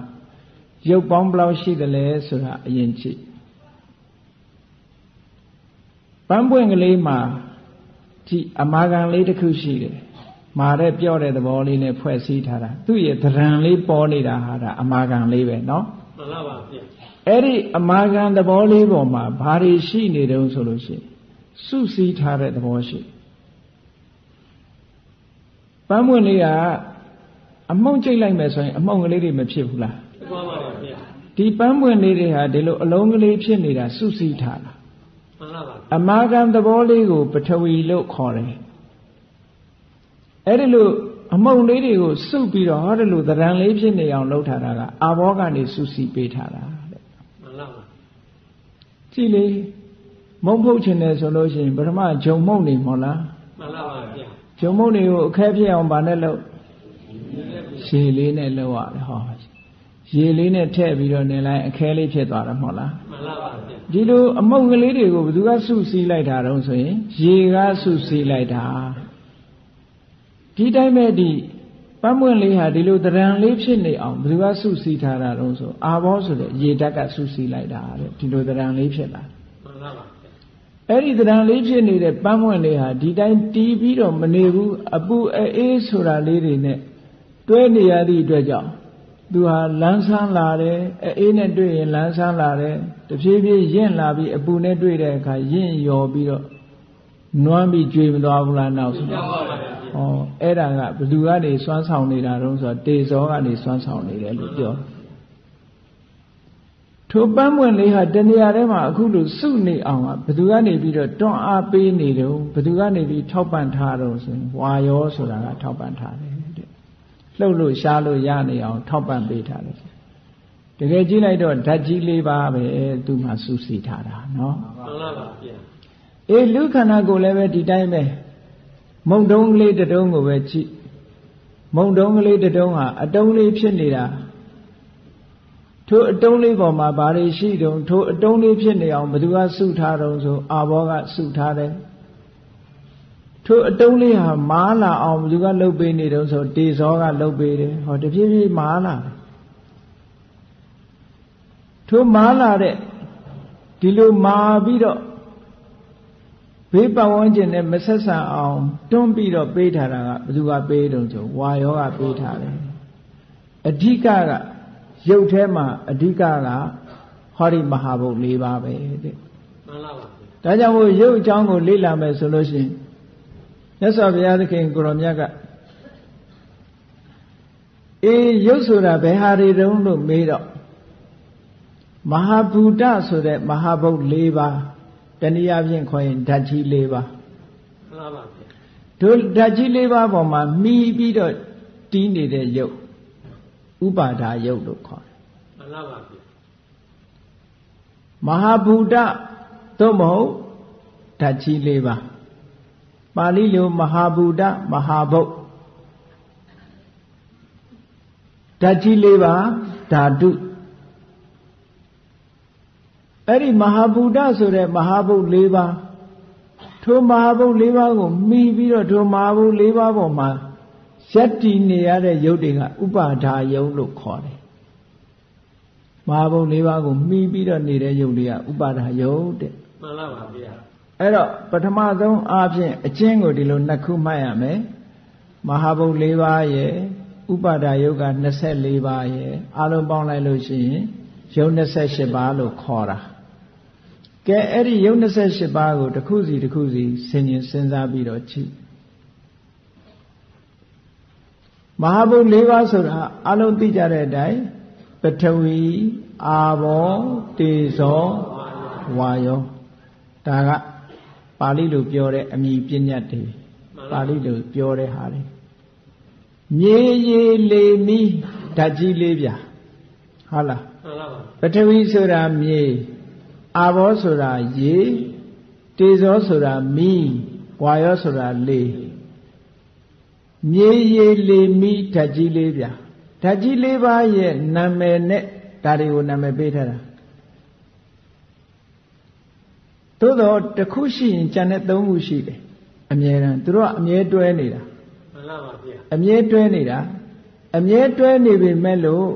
ရုပ်ပေါင်းဘယ်လောက်ရှိတယ်လဲဆိုတာအရင်ကြည့်ပန်းပွင့်ကလေးမှာကြည့်အမာခံလေးတစ်ခုရှိတယ်မာတဲ့ပြော့တဲ့သဘောလေးနဲ့ဖွဲ့စည်းထားတာသူ့ရဲ့သရံလေးပေါ်နေတာဟာဒါအမာခံလေးပဲเนาะ မှန်ပါပါဗျာ အဲ့ဒီအမာခံသဘောလေးပေါ်မှာဘာတွေရှိနေတုံးဆိုလို့ရှိရင်စုစည်းထားတဲ့သဘောရှိ ပန်းပွင့်လေးကအမုံကျိတ်လိုက်မယ်ဆိုရင်အမုံကလေးတွေမဖြစ်ဘူးလားမှန်ပါပါဗျာဒီပန်းပွင့်လေးတွေဟာဒီလိုအလုံးကလေးဖြစ်နေတာစုစည်းထားတာမှန်ပါပါအမာခံသဘောလေးကိုပထဝီလို့ခေါ်တယ်အဲ့ဒီလိုအမုံလေးတွေကိုစုပ်ပြီးတော့ဟောဒီလိုသဏ္ဍာန်လေးဖြစ်နေအောင်လုပ်ထားတာကအာဘောကနေစုစည်းပေးထားတာတဲ့မှန်ပါပါကြည့်လေမုံဖုတ်ချင်တယ်ဆိုလို့ရှိရင်ပထမဂျုံမုံနေမဟုတ်လားမှန်ပါပါဗျာ ဂျုံမုံတွေကိုအခဲဖြစ်အောင်ဗာနဲ့လုပ်ရေလေးနဲ့လုပ်ရတယ်ဟောရေလေးနဲ့ထည့်ပြီးတော့နေလိုက်အခဲလေးဖြစ်သွားတာမဟုတ်လားမှန်ပါပါဗျာဒီလိုအမုံကလေးတွေကိုဘယ်သူကစုစည်းလိုက်တာတုံးဆိုရင်ရေကစုစည်းလိုက်တာဒီတိုင်းပဲဒီပန်းပွင့်လေးဟာဒီလိုတရံလေးဖြစ်နေအောင်ဘယ်သူကစုစည်းထားတာတုံးဆိုအာဘောဆိုတဲ့ရေဓာတ်ကစုစည်းလိုက်တာတဲ့ဒီလိုတရံလေးဖြစ်လာမှန်ပါပါဗျာ အဲ့ဒီတရံလေးဖြစ်နေတဲ့ပန်းပွင့်လေးဟာဒီတိုင်းတီးပြီးတော့မနေဘူးအပူအေးဆိုတာလေးတွေနဲ့တွဲနေရသည့်အတွက်ကြောင့်သူဟာလန်းဆန်းလာတယ်အေးနဲ့တွေ့ရင်လန်းဆန်းလာတယ်တဖြည်းဖြည်းရင့်လာပြီးအပူနဲ့တွေ့တဲ့အခါရင့်ရော်ပြီးတော့နွမ်းပြီးကြွေမသွားဘူးလားနောက်ဆိုမှန်ပါပါဗျာဩအဲ့ဒါကဘယ်သူကနေစွမ်းဆောင်နေတာတုံးဆိုတော့တေဇောကနေစွမ်းဆောင်နေတယ်လို့ပြော ထိုပန်းပွင့်လေးဟာတဏှာထဲမှာအခုလိုစုနေအောင်ကဘယ်သူကနေပြီးတော့တွန်းအားပေးနေတယ်ဘယ်သူကနေပြီးထောက်ပံ့ထားတော့ဆိုရင်ဝါယောဆိုတာကထောက်ပံ့ထားတယ်တဲ့လှုပ်လို့ရှားလို့ရနေအောင်ထောက်ပံ့ပေးထားတယ်တကယ်ကြည့်လိုက်တော့ဓာတ်ကြီးလေးပါပဲသူမှစုစည်းထားတာနော်မှန်ပါပါဗျာအေးလူခန္ဓာကိုယ်လည်းပဲဒီတိုင်းပဲမုံတုံးကလေးတစ်တုံးကိုပဲကြည့်မုံတုံးကလေးတစ်တုံးဟာအတုံးလေးဖြစ်နေတာ ထိုအတုံးလေးပေါ်မှာဘာတွေရှိတုံးထိုအတုံးလေးဖြစ်နေအောင်ဘယ်သူကစုထားတုံးဆိုအာဘောကစုထားတယ်ထိုအတုံးလေးဟာမားလာအောင်ဘယ်သူကလှုပ်ပေးနေတုံးဆိုတေဇောကလှုပ်ပေးတယ်ဟောတဖြည်းဖြည်းမားလာတယ်ထိုမားလာတဲ့ဒီလိုမာပြီးတော့ဘေးပတ်ဝန်းကျင်နဲ့မဆက်ဆံအောင်တွန်းပြီးတော့ပေးထားတာကဘယ်သူကပေးတုံးဆိုဝါယောကပေးထားတယ်အဓိကက ရုပ်ထဲမှာအဓိကကဟောဒီမဟာဘုတ်၄ပါးပဲတဲ့မှန်ပါပါဗျာဒါကြောင့်မို့ရုပ်အကြောင်းကိုလေ့လာမယ်ဆိုလို့ရှိရင်မြတ်စွာဘုရားသခင်ကိုရောမြတ်ကအေးရုပ်ဆိုတာဘယ်ဟာတွေတုံးလို့မေးတော့မဟာဘူတဆိုတဲ့မဟာဘုတ်၄ပါးတနည်းအားဖြင့်ခေါ်ရင်ဓာတ်ကြီး၄ပါးမှန်ပါပါဗျာတို့ဓာတ်ကြီး၄ပါးပေါ်မှာမှီပြီးတော့တီးနေတဲ့ရုပ် ဥပါဒါရုပ်လို့ခေါ်တယ်မှန်ပါပါဗျာမဟာဘူတသို့မဟုတ်ဓာတ်ကြီး၄ပါးပါဠိလိုမဟာဗုဒ္ဓမဟာဗုဒ္ဓဓာတ်ကြီးလေးပါဓာတုအဲ့ဒီမဟာဗုဒ္ဓဆိုတဲ့မဟာဗုဒ္ဓ၄ပါးထိုမဟာဗုဒ္ဓ၄ပါးကိုမှီပြီးတော့ထိုမဟာဗုဒ္ဓ၄ပါးပေါ်မှာ ယက်တည်နေရတဲ့ယုတ်တွေကဥပါဒါယုတ်လို့ခေါ်တယ်မဟာဗုဒ္ဓ၄ပါးကိုမှီပြီးတော့နေတဲ့ယုတ်တွေကဥပါဒါယုတ်တဲ့မှန်လားပါဗျာအဲ့တော့ပထမဆုံးအားဖြင့်အကျဉ်းကိုဒီလိုနှစ်ခုမှတ်ရမယ်မဟာဗုဒ္ဓ၄ပါးရဲ့ဥပါဒါယုတ်က24ပါးရဲ့အလုံးပေါင်းလိုက်လို့ရှိရင်ယုတ်28ပါးလို့ခေါ်တာကဲအဲ့ဒီယုတ်28ပါးကိုတစ်ခုစီတစ်ခုစီဆင်ញင်စဉ်းစားပြီးတော့ကြည့် မဟာဗုဒ္ဓ၄ပါးဆိုတာအလုံးသိကြတဲ့အတိုင်းပထဝီအာဘောတေဇောဝါယောဒါကပါဠိလိုပြောတဲ့အမည်ပညာတွေပါဠိလိုပြောတဲ့ဟာတွေမြေရေလေမီဓာတ်ကြီးလေးဗျာဟုတ်လားမှန်လားပါပထဝီဆိုတာမြေအာဘောဆိုတာရေတေဇောဆိုတာမီးဝါယောဆိုတာလေ မြေရေလေမီဓာတ်ကြီးလေးဗျာဓာတ်ကြီးလေးပါးရဲ့နာမည်နဲ့ဒါတွေကိုနာမည်ပေးထားတာသို့တော့တစ်ခုရှိရင်ကြံတဲ့သုံးခုရှိတယ်အမြဲတမ်းသူတို့ကအမြဲတွဲနေတာမှန်လားပါဗျာအမြဲတွဲနေတာအမြဲတွဲနေပေမဲ့လို့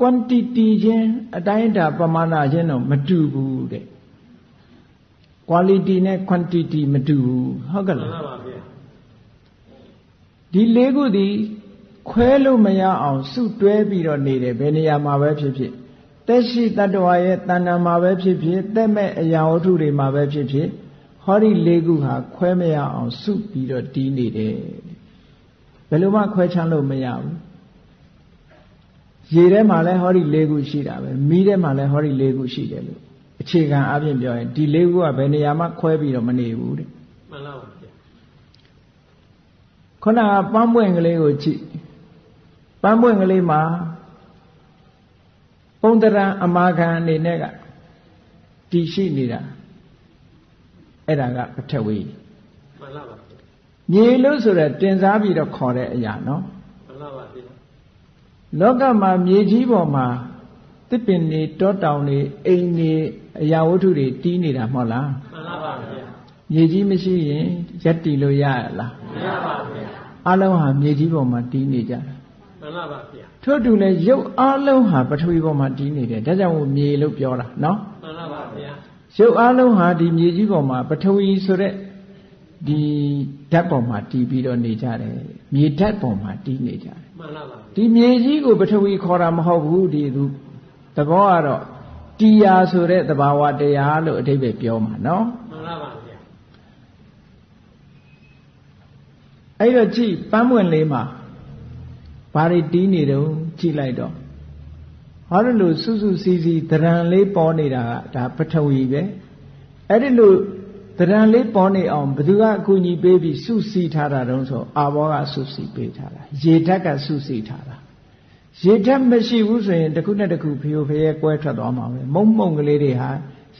quantity ချင်းအတိုင်းအတာပမာဏချင်းတော့မတူဘူးတဲ့ quality နဲ့ quantity မတူဘူးဟုတ်ကမှန်လားလားပါဗျာ ဒီလေးခုဒီခွဲလို့မရအောင်စုတွဲပြီးတော့နေတယ်ဘယ်နေရာမှာပဲဖြစ်ဖြစ်တက်ရှိတတ္တဝါရဲ့တဏ္ဍာမှာပဲဖြစ်ဖြစ်တက်မဲ့အရာဝတ္ထုတွေမှာပဲဖြစ်ဖြစ်ဟောဒီလေးခုဟာခွဲမရအောင်စုပြီးတော့တီးနေတယ်ဘယ်လိုမှခွဲချမ်းလို့မရဘူးရေထဲမှာလည်းဟောဒီလေးခုရှိတာပဲမီးထဲမှာလည်းဟောဒီလေးခုရှိတယ်လို့အခြေခံအပြင်ပြောရင်ဒီလေးခုကဘယ်နေရာမှခွဲပြီးတော့မနေဘူးတဲ့မှန်လားပါဗျာ ခုနကပန်းပွင့်ကလေးကိုကြည့်ပန်းပွင့်ကလေးမှာပုံတရံအမာခံအနေနဲ့ကတည်ရှိနေတာအဲ့ဒါကပထဝီမှန်လားပါဗျာမြေလို့ဆိုတော့တင်စားပြီးတော့ခေါ်တဲ့အရာနော်မှန်လားပါဗျာလောကမှာမြေကြီးပေါ်မှာတစ်ပင်တွေတောတောင်တွေအိမ်တွေအရာဝတ္ထုတွေတီးနေတာမဟုတ်လား မှန်လားပါဗျာမြေကြီးမရှိရင်ရက်တည်လို့ရရလားမရပါဗျာအလုံးဟာမြေကြီးပေါ်မှာတီးနေကြတာမှန်လားပါဗျာထို့တူလည်းရုပ်အလုံးဟာပထဝီပေါ်မှာတည်နေတယ်ဒါကြောင့်မို့မြေလို့ပြောတာနော်မှန်လားပါဗျာရုပ်အလုံးဟာဒီမြေကြီးပေါ်မှာပထဝီဆိုတဲ့ဒီဓာတ်ပေါ်မှာတည်ပြီးတော့နေကြတယ်မြေဓာတ်ပေါ်မှာတည်နေကြတယ်မှန်လားပါဗျာဒီမြေကြီးကိုပထဝီခေါ်တာမဟုတ်ဘူးဒီသူသဘောကတော့တရားဆိုတဲ့သဘာဝတရားလို့အဓိပ္ပာယ်ပြောမှာနော် မှန်လားပါဗျာ အဲ့တော့ကြည့်ပန်းပွင့်လေးမှာဘာတွေတီးနေတုံးကြည့်လိုက်တော့ဟောဒီလိုစုစုစည်းစည်းတရံလေးပေါ်နေတာကဒါပထဝီပဲအဲ့ဒီလိုတရံလေးပေါ်နေအောင်ဘယ်သူကအကူအညီပေးပြီးစုစည်းထားတာတုံးဆိုအာဘောကစုစည်းပေးထားတာရေဓာတ်ကစုစည်းထားတာရေဓာတ်မရှိဘူးဆိုရင်တစ်ခုနဲ့တစ်ခုဖျို့ဖျဲကွဲထွက်သွားမှာပဲမုံမုံကလေးတွေဟာ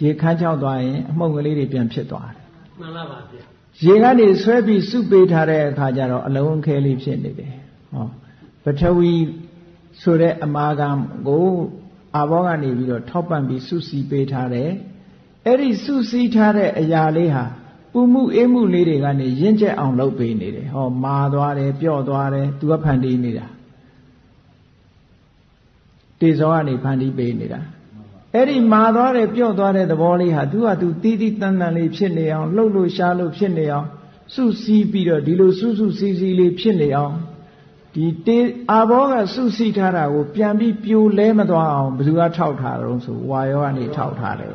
ရေခမ်းချောက်သွားရင်အမှုန်ကလေးတွေပြန်ဖြစ်သွားတယ်မှန်လားပါဗျာ ရေကနေဆွဲပြီးစုပေးထားတဲ့အခါကျတော့အလုံးခဲလေးဖြစ်နေတယ်ဟောပထဝီဆိုတဲ့အမာခံကိုအာဘောကနေပြီးတော့ထောက်ပံ့ပြီးစုစည်းပေးထားတယ်အဲ့ဒီစုစည်းထားတဲ့အရာလေးဟာပူမှုအေးမှုလေးတွေကနေရင့်ကျက်အောင်လုပ်ပေးနေတယ်ဟောမာသွားတယ်ပျော့သွားတယ်သူကဖန်တီးနေတာတေဇောကနေဖန်တီးပေးနေတာ အဲ့ဒီမာသွားတဲ့ပြော့သွားတဲ့သဘောလေးဟာသူကသူတီးတီးတန်တန်လေးဖြစ်နေအောင်လှုပ်လို့ရှားလို့ဖြစ်နေအောင်စုစည်းပြီးတော့ဒီလိုစုစုစည်းစည်းလေးဖြစ်နေအောင်ဒီတေအာဘောကစုစည်းထားတာကိုပြန်ပြီးပြိုလဲမသွားအောင်ဘယ်သူကထောက်ထားတော့ဆိုဝါယောကနေထောက်ထားတယ်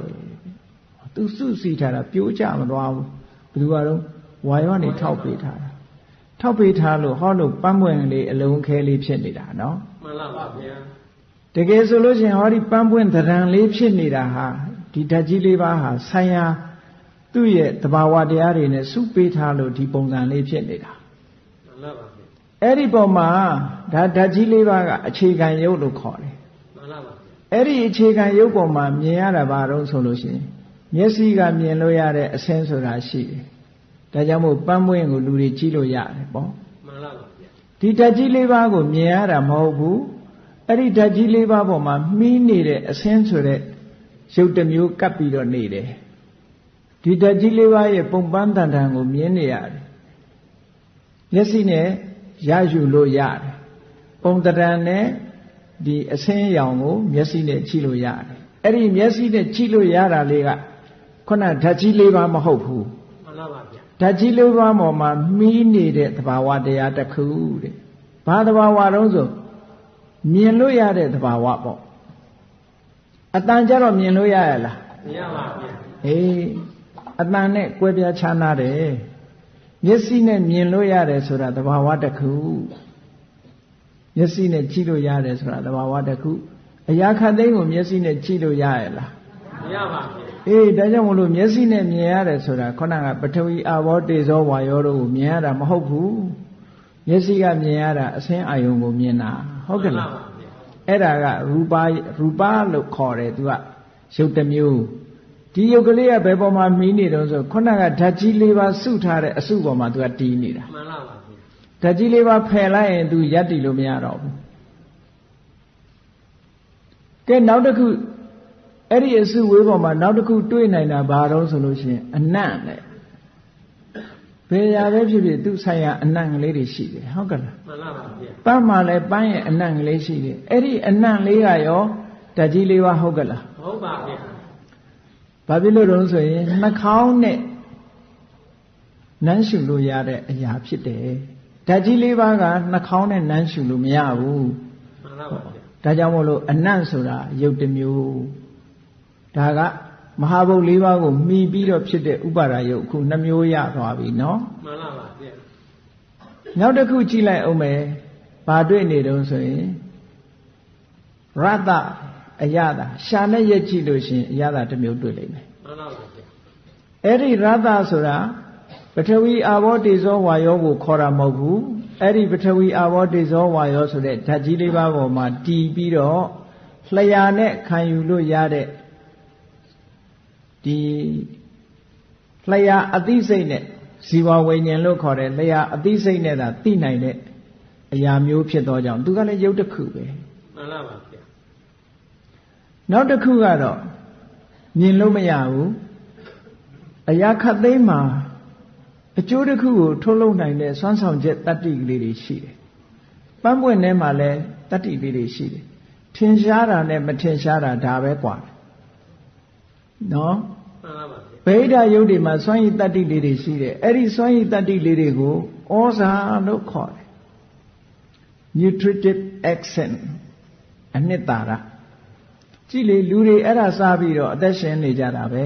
သူစုစည်းထားတာပြိုကျမသွားဘူးဘယ်သူကတော့ဝါယောကနေထောက်ပေးထားတာထောက်ပေးထားလို့ဟောလို့ပန်းပွင့်လေးအလုံးခဲလေးဖြစ်နေတာနော်မှန်လားပါဗျာ တကယ်ဆိုလို့ရှိရင်ဟောဒီပန်းပွင့်သဏ္ဍာန်လေးဖြစ်နေတာဟာဒီဓာတ်ကြီးလေးပါးဟာဆိုင်ရာသူ့ရဲ့တဘာဝတရားတွေနဲ့စုပေးထားလို့ဒီပုံစံလေးဖြစ်နေတာမှန်လားပါဗျာအဲ့ဒီပုံမှာဒါဓာတ်ကြီးလေးပါးကအခြေခံရုပ်လို့ခေါ်တယ်မှန်လားပါဗျာအဲ့ဒီအခြေခံရုပ်ပုံမှာမြင်ရတာဘာတော့ဆိုလို့ရှိရင်မျက်စိကမြင်လို့ရတဲ့အဆင်းဆိုတာရှိတယ်ဒါကြောင့်မို့ပန်းပွင့်ကိုလူတွေကြည့်လို့ရတယ်ပေါ့မှန်လားပါဗျာဒီဓာတ်ကြီးလေးပါးကိုမြင်ရတာမဟုတ်ဘူး အဲ့ဒီဓာတ်ကြီးလေးပါးပေါ်မှာမှီးနေတဲ့အဆင်းဆိုတဲ့ရုပ်တစ်မျိုးကပ်ပြီးတော့နေတယ်ဒီဓာတ်ကြီးလေးပါးရဲ့ပုံပန်းတန်တန်ကိုမြင်နေရတယ်မျက်စိနဲ့ရယူလို့ရတယ်ပုံတရံနဲ့ဒီအဆင်းရောင်ကို မျက်စိနဲ့ကြည့်လို့ရတယ်အဲ့ဒီမျက်စိနဲ့ကြည့်လို့ရတာလေးကခုနဓာတ်ကြီးလေးပါးမဟုတ်ဘူးမှန်လားပါဗျာဓာတ်ကြီးလေးပါးပေါ်မှာမီးနေတဲ့သဘာဝတရားတစ်ခုတဲ့ဘာသဘာဝတုံးဆို မြင်လို့ရတဲ့သဘာဝပေါ့အတန်ကြတော့မြင်လို့ရရလားမရပါဗျာအေးအတန်နဲ့ကွဲပြားခြားနာတယ်မျက်စိနဲ့မြင်လို့ရတယ်ဆိုတာသဘာဝတစ်ခုမျက်စိနဲ့ကြည့်လို့ရတယ်ဆိုတာသဘာဝတစ်ခုအရာခတ်သိမ်းကိုမျက်စိနဲ့ကြည့်လို့ရရလားမရပါဗျာအေးဒါကြောင့်မလို့မျက်စိနဲ့မြင်ရတယ်ဆိုတာခုနကပထဝီအာဘောတေဇောဝါယောတို့ကိုမြင်ရတာမဟုတ်ဘူး မျက်စိကမြင်ရတာအဆင်းအာယုံကိုမြင်တာဟုတ်ကဲ့လားမှန်ပါဗျာအဲ့ဒါကရူပရူပလို့ခေါ်တယ်သူကရုပ်တစ်မျိုးဒီရုပ်ကလေးကဘယ်ပေါ်မှာမီးနေတော့ဆိုခုနကဓာတ်ကြီးလေးပါစုထားတဲ့အစုပေါ်မှာသူကတီးနေတာမှန်လားပါဗျာဓာတ်ကြီးလေးပါဖယ်လိုက်ရင်သူရပ်တည်လို့မရတော့ဘူးကဲနောက်တစ်ခုအဲ့ဒီအစုဝေးပေါ်မှာနောက်တစ်ခုတွေ့နိုင်တာဘာတော့ဆိုလို့ရှိရင်အနံ့နဲ့ ဘယ်ရာပဲဖြစ်ဖြစ်သူဆိုင်ရာအနံ့ကလေးတွေရှိတယ်ဟုတ်ကဲ့လားမှန်လားပါဗျာပန်းမှာလည်းပန်းရဲ့အနံ့ကလေးရှိတယ်အဲ့ဒီအနံ့လေးကရောဓာတ်ကြီးလေးပါဟုတ်ကဲ့လားဟုတ်ပါဗျာဘာဖြစ်လို့တုံးဆိုရင်နှာခေါင်းနဲ့နမ်းရှုလို့ရတဲ့အရာဖြစ်တယ်ဓာတ်ကြီးလေးပါးကနှာခေါင်းနဲ့နမ်းရှုလို့မရဘူးမှန်လားပါဗျာဒါကြောင့်မို့လို့အနံ့ဆိုတာရုပ်တစ်မျိုးဒါက မဟာဘုတ်လေးပါးကိုမှီပြီးတော့ဖြစ်တဲ့ဥပါဒယုတ်အခုနှမျိုးရသွားပြီနော်မှန်လားပါဗျာနောက်တစ်ခုကြည့်လိုက်အောင်မယ်ဘာတွေ့နေတုံးဆိုရင်ရတ္တအယတာရှာနဲ့ရက်ကြည့်လို့ရှိရင်အယတာတစ်မျိုးတွေ့လိမ့်မယ်မှန်လားပါဗျာအဲ့ဒီရတ္တဆိုတာပထဝီအာဘောတေဇောဝါယောကိုခေါ်တာမဟုတ်ဘူးအဲ့ဒီပထဝီအာဘောတေဇောဝါယောဆိုတဲ့ဓာတ်ကြီးလေးပါးပေါ်မှာတည်ပြီးတော့လျှာနဲ့ခံယူလို့ရတဲ့ ဒီလျှာအသိစိတ်နဲ့ဇီဝဝိညာဉ်လို့ခေါ်တဲ့လျှာအသိစိတ်နဲ့သာသိနိုင်တဲ့အရာမျိုးဖြစ်သောကြောင့်သူကလည်းရုပ်တစ်ခုပဲမှန်လားပါဗျာနောက်တစ်ခုကတော့မြင်လို့မရဘူးအရာခတ်သိမ်းမှာအကျိုးတစ်ခုကိုထုတ်လုပ်နိုင်တဲ့စွမ်းဆောင်ချက်တတ္တိကလေးတွေရှိတယ်ပန်းပွင့်ထဲမှာလည်းတတ္တိလေးတွေရှိတယ်ထင်ရှားတာနဲ့မထင်ရှားတာဒါပဲကွာတယ် နော်မှန်လားပါဗျာဗိဓာယုတ်တွေမှာစွမ်းရည်တတ္တိလေးတွေရှိတယ်။အဲ့ဒီစွမ်းရည်တတ္တိလေးတွေကိုဩဇာလို့ခေါ်တယ်။ nutritive accent အနှစ်သာရကြည့်လေလူတွေအဲ့ဒါစားပြီးတော့အသက်ရှင်နေကြတာပဲ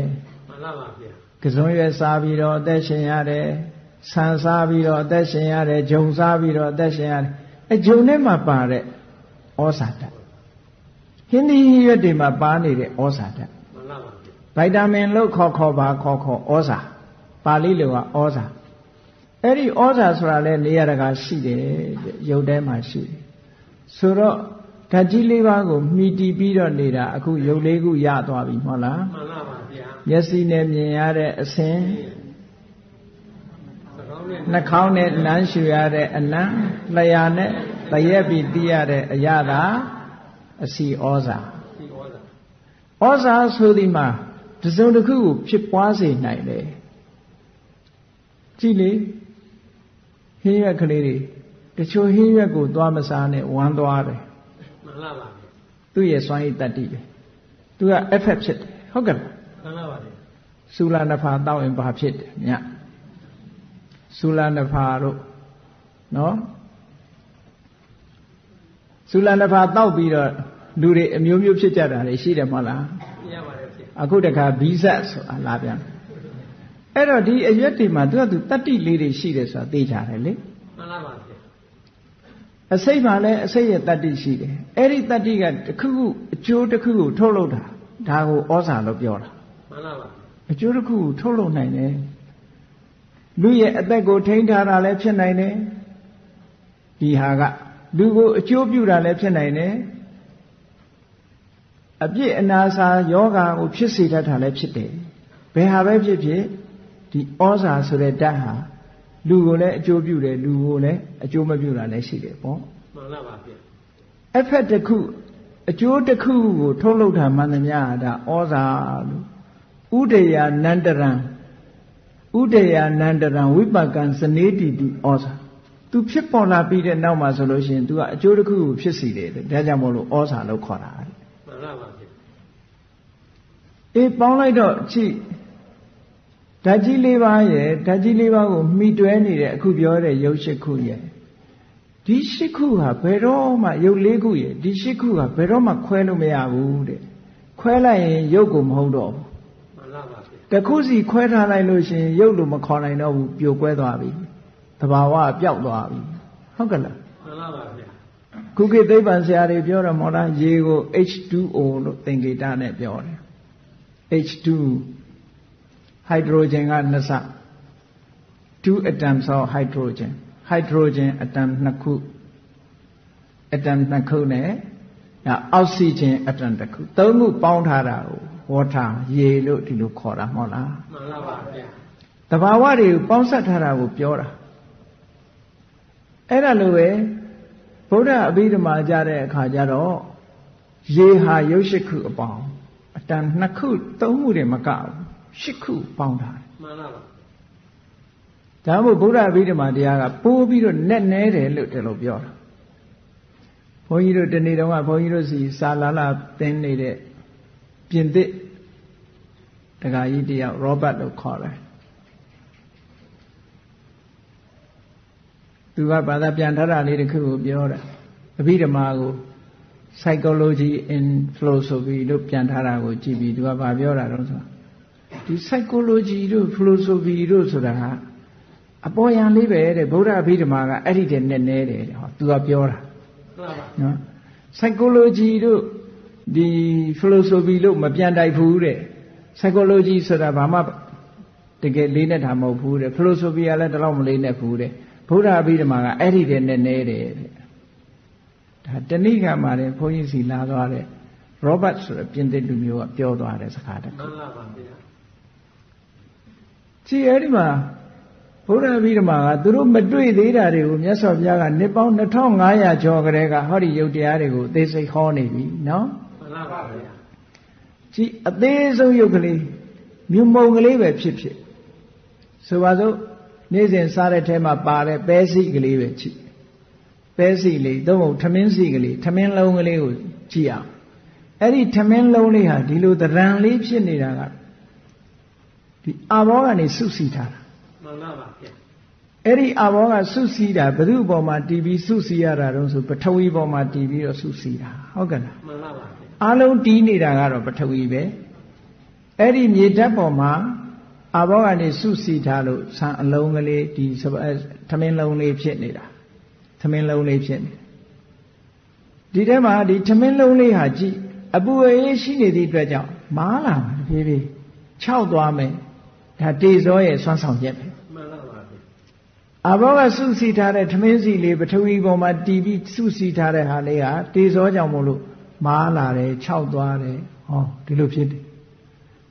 မှန်လားပါဗျာကစွန်ရွယ်စားပြီးတော့အသက်ရှင်ရတယ်ဆန်စားပြီးတော့အသက်ရှင်ရတယ်ဂျုံစားပြီးတော့အသက်ရှင်ရတယ်အဲဂျုံထဲမှာပါတဲ့ဩဇာဓာတ်ဟင်းသီးဟင်းရွက်တွေမှာပါနေတဲ့ဩဇာဓာတ်မှန်လားပါ ဗျာဗိုက်တာမင်လို့ခေါ်ခေါ်ပါခေါ်ခေါ်ဩဇာပါဠိလိုကဩဇာအဲ့ဒီဩဇာဆိုတာလဲနေရာတကာရှိတယ်တဲ့ရုပ်ထဲမှာရှိတယ်ဆိုတော့ဓာတ်ကြီးလေးပါးကိုမှီတီပြီးတော့နေတာအခုရုပ်လေးခုရသွားပြီမဟုတ်လားမှန်လားပါဗျာမျက်စိနဲ့မြင်ရတဲ့အဆင်းသကောင်းနဲ့နှာခေါင်းနဲ့နမ်းရှူရတဲ့အနံ့လျာနဲ့တရက်ပြီးသိရတဲ့အရာသာအစီဩဇာဒီဩဇာဩဇာဆိုဒီမှာ တစ်စုံတစ်ခုကိုဖြစ်ပွားစေနိုင်တယ်ကြည့်လေဟင်းရွက်ကလေးတွေတချို့ဟင်းရွက်ကိုသွားမစားနဲ့ဝမ်းသွားတယ်မှန်လားပါဗျာသူ့ရဲ့စွမ်းရည်တတ္တိပဲသူက effect ဖြစ်တယ်ဟုတ်ကဲ့လားမှန်လားပါဗျာဆူလာနဖာတောက်ရင်ဘာဖြစ်တယ်ညဆူလာနဖာတို့နော်ဆူလာနဖာတောက်ပြီးတော့လူတွေအမျိုးမျိုးဖြစ်ကြတာလေရှိတယ်မဟုတ်လားရပါတယ်ဗျာ အခုတခါဘီဇတ်ဆိုတာလာပြန်အဲ့တော့ဒီအရွက်တွေမှာသူကသူတတ္တိလေးတွေရှိတယ်ဆိုတာသိကြတယ်လေမှန်လားပါဗျာအစိတ်မှာလည်းအစိတ်ရဲ့တတ္တိရှိတယ်အဲ့ဒီတတ္တိကတစ်ခုခုအကျိုးတစ်ခုခုထုတ်လုပ်တာဒါကိုဩဇာလို့ပြောတာမှန်လားပါဗျာအကျိုးတစ်ခုကိုထုတ်လုပ်နိုင်တယ်လူရဲ့အသက်ကိုထိန်းထားတာလည်းဖြစ်နိုင်တယ်ဒီဟာကလူကိုအကျိုးပြုတာလည်းဖြစ်နိုင်တယ် အပြစ်အနာစာယောဂါကိုဖြစ်စေတတ်တာလည်းဖြစ်တယ်ဘယ်ဟာပဲဖြစ်ဖြစ်ဒီဩဇာဆိုတဲ့ဓာတ်ဟာလူကိုလည်းအကျိုးပြုတယ်လူကိုလည်းအကျိုးမပြုတာလည်းရှိတယ်ပေါ့မှန်လားပါဗျာအဖက်တစ်ခုအကျိုးတစ်ခုကိုထုတ်လုပ်တာမှန်သမျှဒါဩဇာလို့ဥဒယနန္တရံဥဒယနန္တရံဝိပကံစနေတိတိဩဇာသူဖြစ်ပေါ်လာပြီးတဲ့နောက်မှာဆိုလို့ရှိရင် तू ကအကျိုးတစ်ခုကိုဖြစ်စီတယ်တဲ့ဒါကြောင့်မို့လို့ဩဇာလို့ခေါ်တာတဲ့မှန်လားပါဗျာ အေးပေါင်းလိုက်တော့ကြည့်ဓာတ်ကြီးလေးပါးရဲ့ဓာတ်ကြီးလေးပါးကိုမှီတွဲနေတဲ့အခုပြောတဲ့ရုပ်ရှိခုရဲ့ဒီရှိခုဟာဘယ်တော့မှရုပ်လေးခုရဲ့ဒီရှိခုဟာဘယ်တော့မှခွဲလို့မရဘူးတဲ့ခွဲလိုက်ရင်ရုပ်ကိုမဟုတ်တော့ဘူးမှန်လားပါဗျာတခုစီခွဲထားလိုက်လို့ရှိရင်ရုပ်လို့မခေါ်နိုင်တော့ဘူးပြိုကွဲသွားပြီတဘာဝပျောက်သွားပြီဟုတ်ကလားမှန်လားပါဗျာခုခေတ်သိပ္ပံဆရာတွေပြောတယ်မော်လားရေကို H2O လို့သင်္ကေတနဲ့ပြောတယ် H2 hydrogen ကနှစ်စ2 atoms of hydrogen hydrogen atom နှစ်ခု atom နှစ်ခုနဲ့ဒါ oxygen atom တစ်ခုသုံးခုပေါင်းထားတာကို water ရေလို့ဒီလိုခေါ်တာမဟုတ်လားမှန်လားပါဗျာတဘာဝတွေကိုပေါင်းစပ်ထားတာကိုပြောတာအဲ့ဒါလိုပဲဗုဒ္ဓအဘိဓမ္မာကြတဲ့အခါကျတော့ရေဟာရုပ်ရှိခုအပေါင်းအ တန်နှစ်ခုသုံးခုတွေမကဘူးရှစ်ခုပေါင်းထားတယ်မှန်လားပါဒါမို့ဗုဒ္ဓအဘိဓမ္မာတရားကပိုးပြီးတော့နက်နဲတယ်လို့တလို့ပြောတာဘုန်းကြီးတို့တနေ့တုန်းကဘုန်းကြီးတို့စီစာလာလာသင်နေတဲ့ပြင်သစ်တခါကြီးတယောက်ရောဘတ်လို့ခေါ်တယ်သူကဘာသာပြန်ထားတာလေးတစ်ခုကိုပြောတာအဘိဓမ္မာကို psychology in philosophy လို့ပြန်ထားတာကိုကြည့်ပြီးသူကဘာပြောတာတော့ဆိုဒီ psychology တို့ philosophy တို့ဆိုတာဟာအပေါ်ယံလေးပဲတဲ့ဗုဒ္ဓအဘိဓမ္မာကအဲ့ဒီတည်းနဲ့နဲတယ်တဲ့ဟောသူကပြောတာမှန်လားပါနော် psychology တို့ဒီ philosophy လို့မပြန်တိုက်ဘူးတဲ့ psychology ဆိုတာဘာမှတကယ်လေးနဲ့တာမဟုတ်ဘူးတဲ့ philosophy ကလည်းတလောက်မလေးနဲ့ဘူးတဲ့ဗုဒ္ဓအဘိဓမ္မာကအဲ့ဒီတည်းနဲ့နဲတယ်တဲ့ ဒါတဏိကမှာတဲ့ဘုန်းကြီးစီလာသွားတဲ့ Robert ဆိုတဲ့ပြင်သစ်လူမျိုးကပြောသွားတဲ့စကားတစ်မှခုန်လားပါဗျာကြည်အဲ့ဒီမှာဘုရားဗိဓမာကသူတို့မတွေ့သေးတာတွေကိုမြတ်စွာဘုရားကနှစ်ပေါင်း2500ကျော်ကလေးကဟောဒီယုတ်တရားတွေကိုအသေးစိတ်ဟောနေပြီနော်မှန်လားပါဗျာကြည်အသေးဆုံးယုတ်ကလေးမြုံမုံကလေးပဲဖြစ်ဖြစ်ဆိုပါစို့နေ့စဉ်စားတဲ့ထဲမှာပါတဲ့ပဲစီကလေးပဲကြည့် ပဲစီလေးသို့မဟုတ်ထမင်းစီကလေးထမင်းလုံးကလေးကိုကြည့်အောင်အဲ့ဒီထမင်းလုံးလေးဟာဒီလိုတရံလေးဖြစ်နေတာကဒီအာဘောကနေစုစည်းထားတာမှန်လားပါဗျာအဲ့ဒီအဘောကစုစည်းတာဘု து ပေါ်မှာတီးပြီးစုစည်းရတာတော့ဆိုပထဝီပေါ်မှာတီးပြီးတော့စုစည်းတာဟုတ်ကဲ့လားမှန်လားပါဗျာအလုံးတီးနေတာကတော့ပထဝီပဲအဲ့ဒီမြေဓာတ်ပေါ်မှာအဘောကနေစုစည်းထားလို့ဆံအလုံးကလေးဒီစပထမင်းလုံးလေးဖြစ်နေတာ ထမင်းလုံးလေးဖြစ်နေဒီထဲမှာဒီထမင်းလုံးလေးဟာကြည့်အပူအေးရှိနေသည့်အတွက်ကြောင့်မားလာမှာတဖြည်းဖြည်းခြောက်သွားမယ်ဒါတေဇောရဲ့ဆွမ်းဆောင်ချက်ပဲမှန်လားပါဗျာအဘောကစုစည်းထားတဲ့ထမင်းစီလေးပထဝီပေါ်မှာတီးပြီးစုစည်းထားတဲ့ဟာလေးကတေဇောကြောင့်မို့လို့မားလာတယ်ခြောက်သွားတယ်ဟောဒီလိုဖြစ်တယ်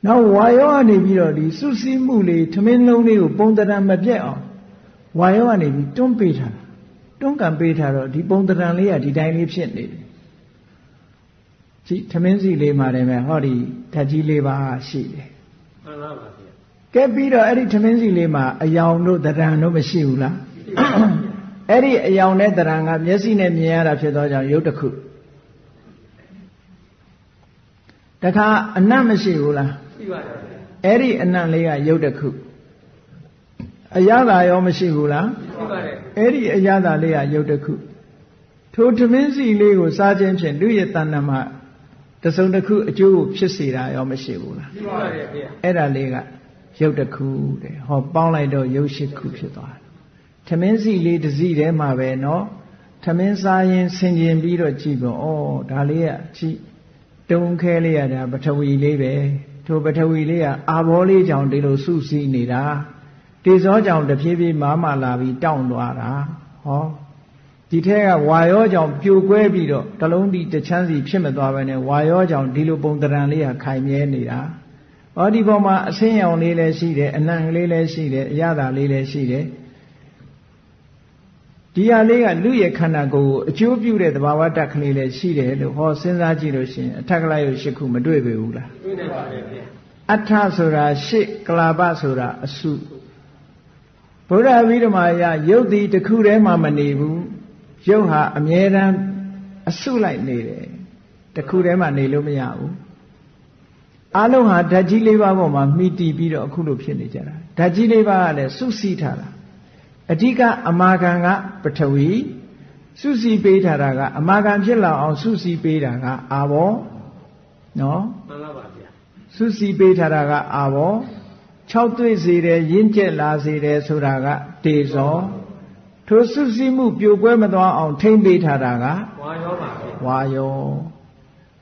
နောက်ဝါယောကနေပြီးတော့ဒီစုစည်းမှုလေးထမင်းလုံးလေးကိုပုံတရံမပြတ်အောင်ဝါယောကနေပြီးတွန်းပေးထားတာ တွန်းကန်ပေးထားတော့ဒီပုံတရံလေးကဒီတိုင်းလေးဖြစ်နေတယ်ကြည့်ထမင်းစီလေးမှာတည်းမဲ့ဟောဒီဓာတ်ကြီးလေးပါရှိတယ်မှန်လားပါဗျာကဲပြီးတော့အဲ့ဒီထမင်းစီလေးမှာအယောင်တို့တရံတို့မရှိဘူးလားအဲ့ဒီအယောင်နဲ့တရံကမျက်စိနဲ့မြင်ရတာဖြစ်သောကြောင့်ရုပ်တစ်ခုတခါအနတ်မရှိဘူးလားရှိပါတယ်ဗျာအဲ့ဒီအနတ်လေးကရုပ်တစ်ခု အရသာရောမရှိဘူးလားရှိပါတယ်အဲ့ဒီအရသာလေးဟာရုပ်တစ်ခုထိုဓမင်းစီလေးကိုစားခြင်းဖြင့်လူရဲ့တဏ္ဍမှာတစုံတစ်ခုအကျိုးကိုဖြစ်စေတာရောမရှိဘူးလားရှိပါတယ်ခင်ဗျအဲ့ဒါလေးကရုပ်တစ်ခုတဲ့ဟောပေါင်းလိုက်တော့ရုပ်ရှိခုဖြစ်သွားတယ်ဓမင်းစီလေးတစ်စီးထဲမှာပဲနော်ဓမင်းစားရင်ဆင်ခြင်ပြီးတော့ကြည့်ပေါ့ဩဒါလေးကကြည့်တုံခဲလေးရတာပထဝီလေးပဲထိုပထဝီလေးကအာဘောလေးကြောင့်ဒီလိုစုစည်းနေတာ တေဇောကြောင့်တဖြည်းဖြည်းမာမလာပြီးတောင့်သွားတာဟောဒီထဲကဝါရောကြောင့်ပြိုကွဲပြီးတော့တလုံးဒီတချမ်းစီဖြစ်မသွားဘဲနဲ့ဝါရောကြောင့်ဒီလိုပုံတရံလေးဟာခိုင်မြဲနေတာဟောဒီပေါ်မှာအဆင်းရောင်လေးလည်းရှိတယ်အနံ့ကလေးလည်းရှိတယ်အရသာလေးလည်းရှိတယ်ဒီဟာလေးကလူရဲ့ခန္ဓာကိုယ်ကိုအကျိုးပြုတဲ့သဘာဝတတ်ကလေးလည်းရှိတယ်လို့ဟောစဉ်းစားကြည့်လို့ရှိရင်အထက်ကလရုပ်ရှိခုမတွေ့ပေဘူးလားတွေ့နေပါလေဗျာအထဆိုတာရှစ်ကလာပဆိုတာအစု ဗုဒ္ဓဝိဓမ္မာယယုတ်ဒီတစ်ခုတည်းမှမနေဘူးယုတ်ဟာအမြဲတမ်းအစုလိုက်နေတယ်တစ်ခုတည်းမှနေလို့မရဘူးအလုံးဟာဓာတ်ကြီးလေးပါးပေါ်မှာမိတီပြီးတော့အခုလိုဖြစ်နေကြတာဓာတ်ကြီးလေးပါးကလည်းစုစည်းထားတာအဓိကအမာခံကပထဝီစုစည်းပေးထားတာကအမာခံဖြစ်လာအောင် စုစည်းပေးတာကအာဘောနော်မှန်လားပါဗျာစုစည်းပေးထားတာကအာဘော 6တွေ့စေတယ်ရင့်ကျက်လာစေတယ်ဆိုတာကတေဇောထိုစုစည်းမှုပြိုကွဲမသွားအောင် ထိမ့်ပေးထားတာကဝါရောပါဗျာဝါယော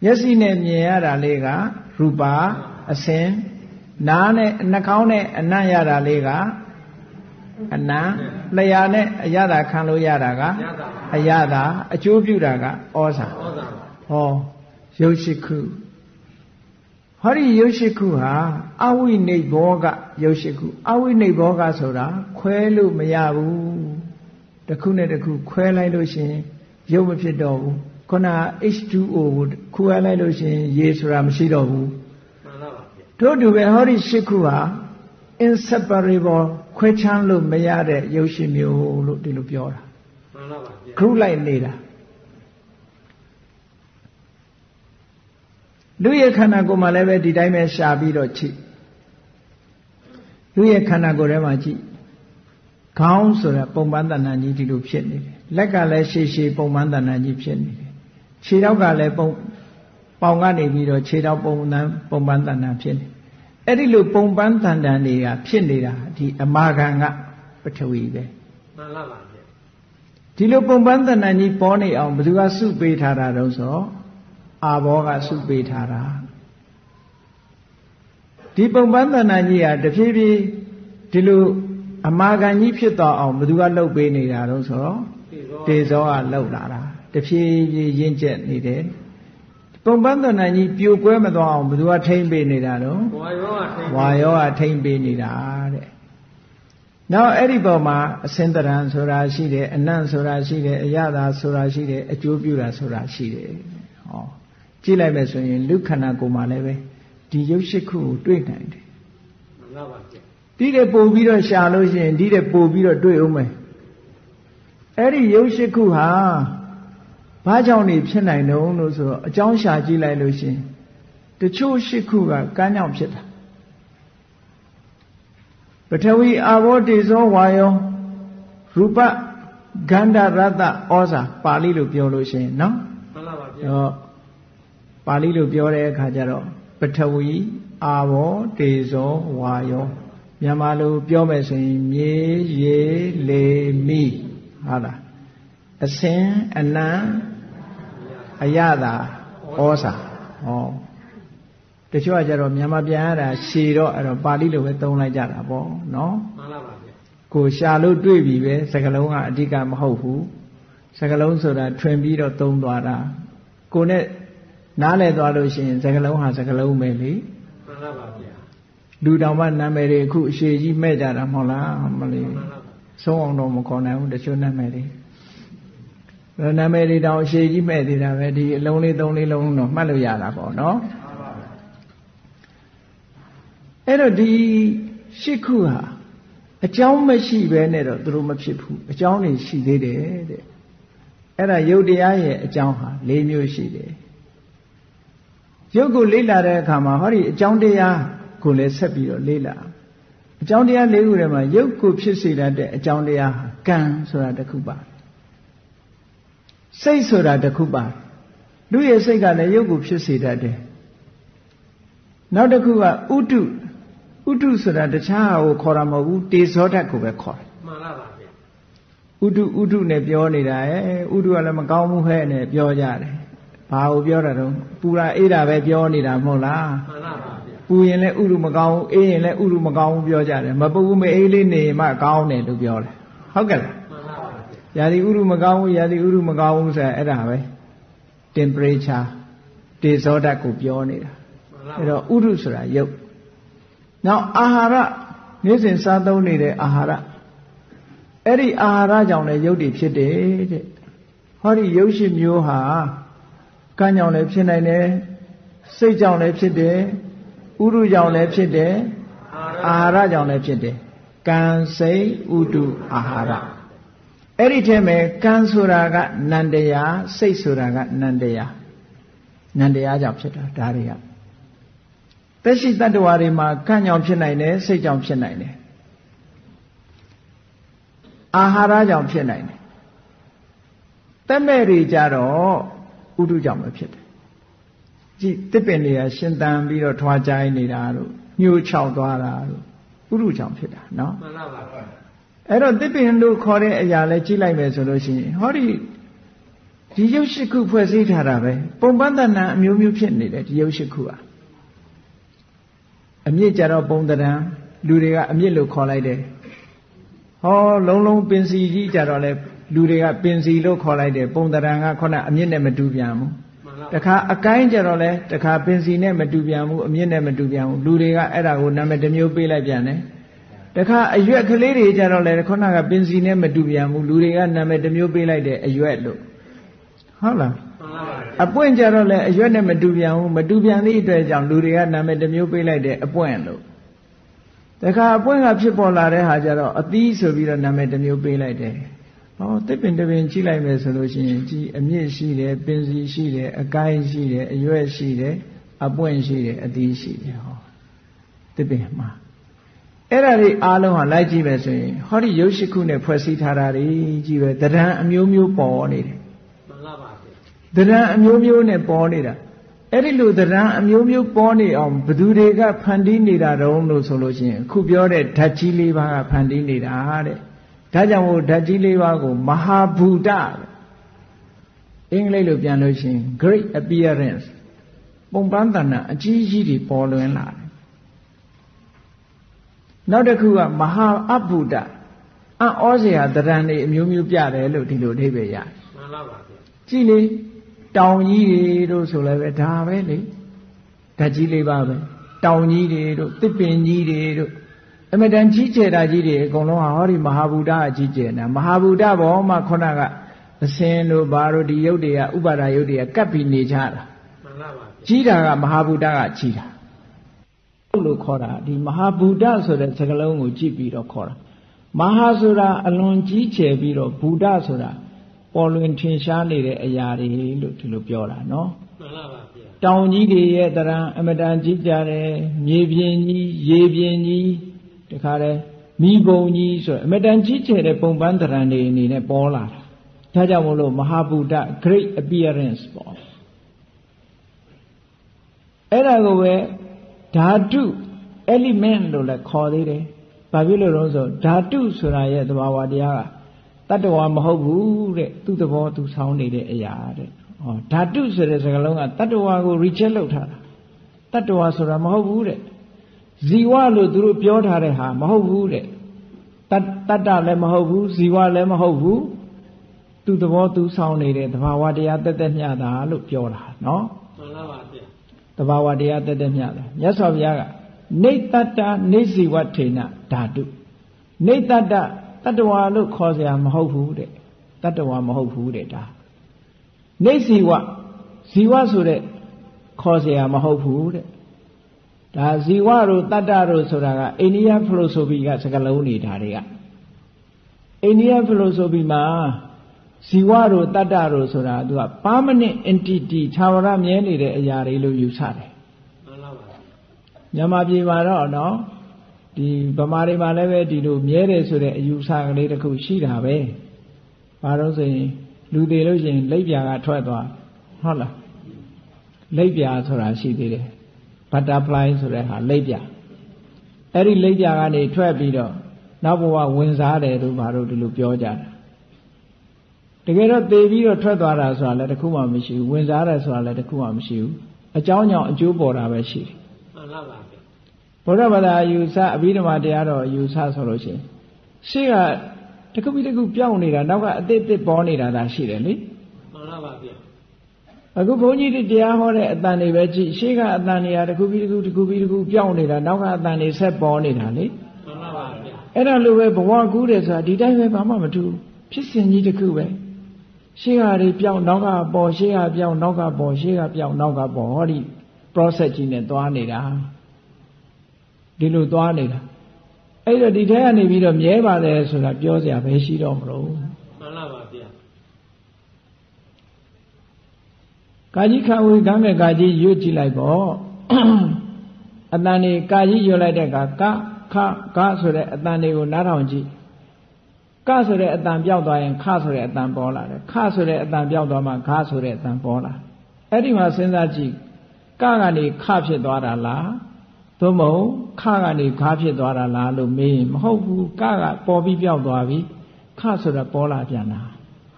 မျက်စိနဲ့မြင်ရတာလေးကရူပါအစင်နားနဲ့နှာခေါင်းနဲ့အနံ့ရတာလေးကအနံ့လျာနဲ့အရသာခံလို့ရတာကရတာပါအရသာအကျိုးပြုတာကဩဇာဩဇာပါဟောရုပ်ရှိခု ဟောဒီရုပ်ရှိခုဟာအဝိနိဘောကရုပ်ရှိခုအဝိနိဘောကဆိုတာခွဲလို့မရဘူးတစ်ခုနဲ့တစ်ခုခွဲလိုက်လို့ရှရင်ရုပ်မဖြစ်တော့ဘူးခုန H2O ကိုခွဲလိုက်လို့ရှရင်ရေဆိုတာမရှိတော့ဘူးမှန်လားပါဗျာတို့တူပဲဟောဒီရှိခုဟာ inseparable ခွဲခြမ်းလို့မရတဲ့ရုပ်ရှင်မျိုးလို့ဒီလိုပြောတာမှန်လားပါဗျာခရုလိုက်နေတာ လူရဲ့ခန္ဓာကိုယ်မှာလည်းပဲဒီတိုင်းပဲရှာပြီးတော့ကြည့်လူရဲ့ခန္ဓာကိုယ်ထဲမှာကြည့်ခေါင်းဆိုတာပုံပန်းတဏ္ဍာကြီးဒီလိုဖြစ်နေတယ်လက်ကလည်းရှည်ရှည်ပုံပန်းတဏ္ဍာကြီးဖြစ်နေတယ်ခြေထောက်ကလည်းပုံပေါင်ကနေပြီးတော့ခြေထောက်ပုံပန်းပုံပန်းတဏ္ဍာဖြစ်နေအဲ့ဒီလိုပုံပန်းတဏ္ဍာတွေကဖြစ်နေတာဒီအမာခံကပထဝီပဲမှန်လားပါဗျာဒီလိုပုံပန်းတဏ္ဍာကြီးပေါ်နေအောင်ဘယ်သူကစုပေးထားတာတုံးဆို အာဘောကစုပေးထားတာဒီပုံပန်းတဏ္ဍာကြီးဟာတဖြည်းဖြည်းဒီလိုအမာခံကြီးဖြစ်သွားအောင်ဘယ်သူကလှုပ်ပေးနေတာတုံးဆိုတော့ဒီသောတေဇောကလှုပ်လာတာတဖြည်းဖြည်းရင့်ကျက်နေတယ်ပုံပန်းတဏ္ဍာကြီးပြိုကွဲမသွားအောင်ဘယ်သူကထိမ့်ပေးနေတာတုံးဝါရောကထိတ်ဝါယောကထိမ့်ပေးနေတာတဲ့နောက်အဲ့ဒီပေါ်မှာအစင်တရံဆိုတာရှိတယ်အနံ့ဆိုတာရှိတယ်အရသာဆိုတာရှိတယ်အကျိုးပြုတာဆိုတာရှိတယ်ဟော ကြည့်လိုက်မယ်ဆိုရင်လူခန္ဓာကိုယ်မှာလည်းပဲဒီရုပ်ရှိခုကိုတွေ့နိုင်တယ်မှန်လားပါဗျာဒီတဲ့ပို့ပြီးတော့ရှာလို့ရှိရင်ဒီတဲ့ပို့ပြီးတော့တွေ့အောင်မယ်အဲ့ဒီရုပ်ရှိခုဟာဘာကြောင့်နေဖြစ်နိုင်တုံးလို့ဆိုတော့အကြောင်းရှာကြည့်လိုက်လို့ရှိရင်တချို့ရှိခုကကမ်းကြောင့်ဖြစ်တာပထဝီအာဘောတေဇောဝါယောရူပဂန္ဓရတ္တဩဇာပါဠိလိုပြောလို့ရှိရင်နော်မှန်လားပါဗျာဟော ပါဠိလိုပြောတဲ့အခါကျတော့ပထဝီအာဘောတေဇောဝါယောမြန်မာလိုပြောမယ်ဆိုရင်မြေရေလေမိဟုတ်လားအစင်အနံအယတာဩဇာဟောတချို့ကကြတော့မြန်မာပြန်ရတာရှည်တော့အဲ့တော့ပါဠိလိုပဲသုံးလိုက်ကြတာပေါ့နော်မှန်လားပါဗျာကိုရှာလို့တွေ့ပြီပဲစကလုံးကအဓိကမဟုတ်ဘူးစကလုံးဆိုတာထွင်ပြီးတော့သုံးသွားတာကိုနဲ့ နားလည်သွားလို့ရှိရင်စကလုံးဟာစကလုံးပဲလေမှန်လားပါဗျာလူတောင်မှနာမည်တွေအခုအရှိကြီးမဲ့ကြတာမဟုတ်လားမလေးမှန်လားပါဆုံးအောင်တော့မခေါ်နိုင်ဘူးတချို့နာမည်တွေဘယ်နာမည်တွေတောင်အရှိကြီးမဲ့သေးတာပဲဒီအလုံးလေးသုံးလေးလုံးတော့မှတ်လို့ရတာပေါ့နော်အဲ့တော့ဒီရှစ်ခုဟာအကြောင်းမရှိဘဲနဲ့တော့သူတို့မဖြစ်ဘူးအကြောင်းတွေရှိသေးတယ်တဲ့အဲ့ဒါယုတ်တရားရဲ့အကြောင်းဟာ၄မျိုးရှိတယ် ယုတ်ကိုလေ့လာတဲ့အခါမှာဟောဒီအကြောင်းတရားကိုလည်းဆက်ပြီးတော့လေ့လာအကြောင်းတရား၄ခုထဲမှာယုတ်ကိုဖြစ်စေတတ်တဲ့အကြောင်းတရားဟာကံဆိုတာတစ်ခုပါတယ်စိတ်ဆိုတာတစ်ခုပါတယ်လူရဲ့စိတ်ကလည်းယုတ်ကိုဖြစ်စေတတ်တယ်နောက်တစ်ခုကဥတုဥတုဆိုတာတခြားဟာကိုခေါ်တာမဟုတ်ဘူးတေဇောဓာတ်ကိုပဲခေါ်တယ်မှန်လားပါဗျာဥတုဥတုနဲ့ပြောနေတာရဲ့ဥတုကလည်းမကောင်းဘူးဟဲ့နဲ့ပြောကြတယ် ဘာကိုပြောတာတော့ပူရာအေးတာပဲပြောနေတာမဟုတ်လားမှန်လားပါဗျာပူရင်လည်းဥတုမကောင်းဘူးအေးရင်လည်းဥတုမကောင်းဘူးပြောကြတယ်မပူဘူးမအေးလေးနေမှကောင်းတယ်လို့ပြောတယ်ဟုတ်ကဲ့လားမှန်လားပါဗျာယာတိဥတုမကောင်းဘူးယာတိဥတုမကောင်းဘူးဆိုတာအဲ့ဒါပဲ temperature တေဇောဓာတ်ကိုပြောနေတာမှန်လားအဲ့တော့ဥတုဆိုတာယုတ်နောက်အာဟာရနေ့စဉ်စားသုံးနေတဲ့အာဟာရအဲ့ဒီအာဟာရကြောင့်လည်းယုတ်တိဖြစ်တယ်တဲ့ဟောဒီယုတ်ရှိမျိုးဟာ ကံကြောင့်လည်းဖြစ်နိုင်တယ်စိတ်ကြောင့်လည်းဖြစ်တယ်ဥရုကြောင့်လည်းဖြစ်တယ်အာဟာရကြောင့်လည်းဖြစ်တယ်ကံစိတ်ဥတုအာဟာရအဲ့ဒီထဲမှာကံဆိုတာကနန္တရားစိတ်ဆိုတာကနန္တရားနန္တရားကြောင့်ဖြစ်တာဒါတွေကသက်ရှိတ attva တွေမှာကံကြောင့်ဖြစ်နိုင်တယ်စိတ်ကြောင့်ဖြစ်နိုင်တယ်အာဟာရကြောင့်ဖြစ်နိုင်တယ်တက်မဲ့တွေကြတော့ ဥဒုကြောင့်ပဲဖြစ်တယ်ကြည့်တစ်ပင်တွေကရှင်သန်ပြီးတော့ထွားကြိုင်းနေတာတို့ညှို့ချောက်သွားတာတို့ဥဒုကြောင့်ဖြစ်တာနော်မှန်လားပါဗျာအဲ့တော့တစ်ပင်လို့ခေါ်တဲ့အရာလဲကြည့်လိုက်မယ်ဆိုလို့ရှိရင်ဟောဒီဒီရုပ်ရှိခုဖွဲ့စည်းထားတာပဲပုံပန်းတဏ္ဍအမျိုးမျိုးဖြစ်နေတယ်ဒီရုပ်ရှိခုဟာအမြင့်ကြတော့ပုံတဏ္ဍလူတွေကအမြင့်လို့ခေါ်လိုက်တယ်ဟောလုံးလုံးပင်စီကြီးကြတော့လဲ လူတွေကပင်စီလို့ခေါ်လိုက်တယ်ပုံတဏ္ဍကခုနအမြင့်နဲ့မတူပြန်ဘူးမှန်လားတခါအကိုင်းကြတော့လဲတခါပင်စီနဲ့မတူပြန်ဘူးအမြင့်နဲ့မတူပြန်ဘူးလူတွေကအဲ့ဒါကိုနာမည်တစ်မျိုးပေးလိုက်ပြန်တယ်တခါအရွက်ကလေးတွေကြတော့လဲခုနကပင်စီနဲ့မတူပြန်ဘူးလူတွေကနာမည်တစ်မျိုးပေးလိုက်တယ်အရွက်လို့ဟုတ်လားမှန်လားပါဗျာအပွင့်ကြတော့လဲအရွက်နဲ့မတူပြန်ဘူးမတူပြန်သည့်အတွက်ကြောင့်လူတွေကနာမည်တစ်မျိုးပေးလိုက်တယ်အပွင့်လို့တခါအပွင့်ကဖြစ်ပေါ်လာတဲ့ဟာကြတော့အသီးဆိုပြီးတော့နာမည်တစ်မျိုးပေးလိုက်တယ် ဟောတစ်ပင်တစ်ပင်ကြည့်လိုက်မယ်ဆိုလို့ရှိရင်ကြည်အမြင့်ရှိတယ်ပင်စီရှိတယ်အကိုင်းရှိတယ်အရွက်ရှိတယ်အပွင့်ရှိတယ်အသီးရှိတယ်ဟောတစ်ပင်မှာအဲ့ဒါတွေအားလုံးဟာလိုက်ကြည့်မယ်ဆိုရင်ဟောဒီရုပ်ရှိခုနဲ့ဖွဲ့စည်းထားတာတွေကြည့်ပဲတရံအမျိုးမျိုးပေါ်နေတယ်မှန်လားပါဗျာသရံအမျိုးမျိုးနဲ့ပေါ်နေတာအဲ့ဒီလိုသရံအမျိုးမျိုးပေါ်နေအောင်ဘသူတွေကဖန်တီးနေတာတုံးလို့ဆိုလို့ရှိရင်အခုပြောတဲ့ဓာတ်ကြီးလေးပါးကဖန်တီးနေတာတဲ့ ဒါကြောင့်မို့ဓာတ်ကြီးလေးပါးကိုမဟာဘူတအင်္ဂလိပ်လိုပြန်လို့ရှိရင် great appearance ပုံပန်းတဏ္ဍအကြီးကြီးတွေပေါ်လွင်လာတယ်နောက်တစ်ခုကမဟာအဘုဒအံ့ဩစရာသရံတွေအမျိုးမျိုးပြတယ်လို့ဒီလိုအဓိပ္ပာယ်ရတယ်မှန်လားပါဗျာကြည့်လေတောင်ကြီးတွေတို့ဆိုလည်းပဲဒါပဲလေဓာတ်ကြီးလေးပါပဲတောင်ကြီးတွေတို့တစ်ပင်ကြီးတွေတို့ အမတန်ကြီးကျယ်တာကြီးတွေအကုန်လုံးဟာဟောဒီမဟာဗုဒ္ဓအကြီးကျယ်တာမဟာဗုဒ္ဓဘောမှခုနကအစင်တို့ဘာတို့ဒီရုပ်တွေကဥပါဒာရုပ်တွေကကပ်ပြီးနေကြတာမှန်လားပါဗျာကြီးတာကမဟာဗုဒ္ဓကကြီးတာဟုတ်လို့ခေါ်တာဒီမဟာဗုဒ္ဓဆိုတဲ့စကားလုံးကိုကြည့်ပြီးတော့ခေါ်တာမဟာဆိုတာအလွန်ကြီးကျယ်ပြီးတော့ဗုဒ္ဓဆိုတာပေါ်လွင်ထင်ရှားနေတဲ့အရာတွေလို့ဒီလိုပြောတာနော်မှန်လားပါဗျာတောင်ကြီးတွေရဲ့တရံအမတန်ကြီးကြတယ်မြေပြင်ကြီးရေပြင်ကြီး တခါတည်းမိဘုံကြီးဆိုအမတန်ကြီးကျယ်တဲ့ပုံပန်းတရံတွေအနေနဲ့ပေါ်လာတာဒါကြောင့်မို့လို့မဟာဗုဒ္ဓ great appearance ပေါ့အဲ့ဒါကိုပဲဓာတု element လို့လည်းခေါ်သေးတယ်။ဘာဖြစ်လို့လဲဆိုဓာတုဆိုတာရဲ့သဘာဝတရားကတတ္တဝါမဟုတ်ဘူးတဲ့သူ့သဘောသူဆောင်းနေတဲ့အရာတဲ့။ဟောဓာတုဆိုတဲ့စကားလုံးကတတ္တဝါကို reject လုပ်ထားတာ။တတ္တဝါဆိုတာမဟုတ်ဘူးတဲ့။ ဇီဝလို့သူတို့ပြောထားတဲ့ဟာမဟုတ်ဘူးတဲ့။တတ္တတ္တလည်းမဟုတ်ဘူးဇီဝလည်းမဟုတ်ဘူး။သူ့သဘောသူဆောင်းနေတဲ့သဘာဝတရားတက်တက်မျှတာလို့ပြောတာနော်။ မှန်လားပါဗျာ တဘာဝတရားတက်တက်မြတ်တယ်မြတ်စွာဘုရားကနေတတ္တနေစီဝထေနဓာတုနေတတ္တတတ္တဝါလို့ခေါ်เสียမဟုတ်ဘူးတဲ့တတ္တဝါမဟုတ်ဘူးတဲ့ဒါနေစီဝဇီဝဆိုတဲ့ခေါ်เสียမဟုတ်ဘူးတဲ့ ဒါဇီဝတို့တတ္တတို့ဆိုတာကအိန္ဒိယဖီလိုဆိုဖီကစကားလုံးနေတာတွေကအိန္ဒိယဖီလိုဆိုဖီမှာဇီဝတို့တတ္တတို့ဆိုတာသူက permanent entity ခြာဝရမြဲနေတဲ့အရာတွေလို့ယူဆတယ်မှန်လားပါဗျာမြန်မာပြည်မှာတော့နော်ဒီဗမာတွေမှာလည်းပဲဒီလိုမြဲတယ်ဆိုတဲ့အယူဆကလေးတစ်ခုရှိတာပဲ။ဘာလို့ဆိုရင်လူသေးလို့ရှိရင်လက်ပြာကထွက်သွားဟုတ်လားလက်ပြာဆိုတာရှိသေးတယ်။ butterfly ဆိုတဲ့ဟာလက်ပြာအဲ့ဒီလက်ပြာကနေထွက်ပြီးတော့နောက်ဘဝဝင်စားတယ်လို့ဘာလို့ဒီလိုပြောကြတာတကယ်တော့သေပြီးတော့ထွက်သွားတာဆိုတာလည်းတစ်ခုမှမရှိဘူးဝင်စားတယ်ဆိုတာလည်းတစ်ခုမှမရှိဘူးအကြောင်းကြောင့်အကျိုးပေါ်တာပဲရှိတယ်မှန်လားပါဗျာဗုဒ္ဓဘာသာအယူဆအဘိဓမ္မာတရားတော်အယူဆဆိုလို့ရှိရင်ရှေ့ကတစ်ခုပြီးတစ်ခုပြောင်းနေတာနောက်ကအသစ်အသစ်ပေါ်နေတာဒါရှိတယ်လေမှန်လားပါဗျာ အခုဘုန်းကြီးတွေတရားဟောတဲ့အတန်တွေပဲကြည့်ရှေ့ကအတန်တွေကတစ်ခုပြီးတစ်ခုတစ်ခုပြီးတစ်ခုပြောင်းနေတာနောက်ကအတန်တွေဆက်ပေါ်နေတာလေမှန်လားပါဗျာအဲ့ဒါလိုပဲဘဝကူးတယ်ဆိုတာဒီတိုင်းပဲဘာမှမထူးဖြစ်စဉ်ကြီးတစ်ခုပဲရှေ့ကတွေပြောင်းနောက်ကပေါ်ရှေ့ကပြောင်းနောက်ကပေါ်ရှေ့ကပြောင်းနောက်ကပေါ်ဟောဒီ process ကြီးနဲ့သွားနေတာဒီလိုသွားနေတာအဲ့တော့ဒီထဲကနေပြီးတော့မြဲပါတယ်ဆိုတာပြောစရာပဲရှိတော့မလို့မှန်လားပါဗျာ ကာကြီးခံဝေကမ်းမဲ့ကာကြီးရွတ်ကြည့်လိုက်ပေါ့အတန်နေကာကြီးရွတ်လိုက်တဲ့အခါကခကဆိုတဲ့အတန်တွေကိုနားထောင်ကြည့်ကဆိုတဲ့အတန်ပြောက်သွားရင်ခဆိုတဲ့အတန်ပေါ်လာတယ်ခဆိုတဲ့အတန်ပြောက်သွားမှဂဆိုတဲ့အတန်ပေါ်လာအဲ့ဒီမှာစဉ်းစားကြည့်ကကနေခဖြစ်သွားတာလားသို့မဟုတ်ခကနေဂါဖြစ်သွားတာလားလို့မေးရင်မဟုတ်ဘူးကကပေါ်ပြီးပြောက်သွားပြီခဆိုတာပေါ်လာပြန်တာ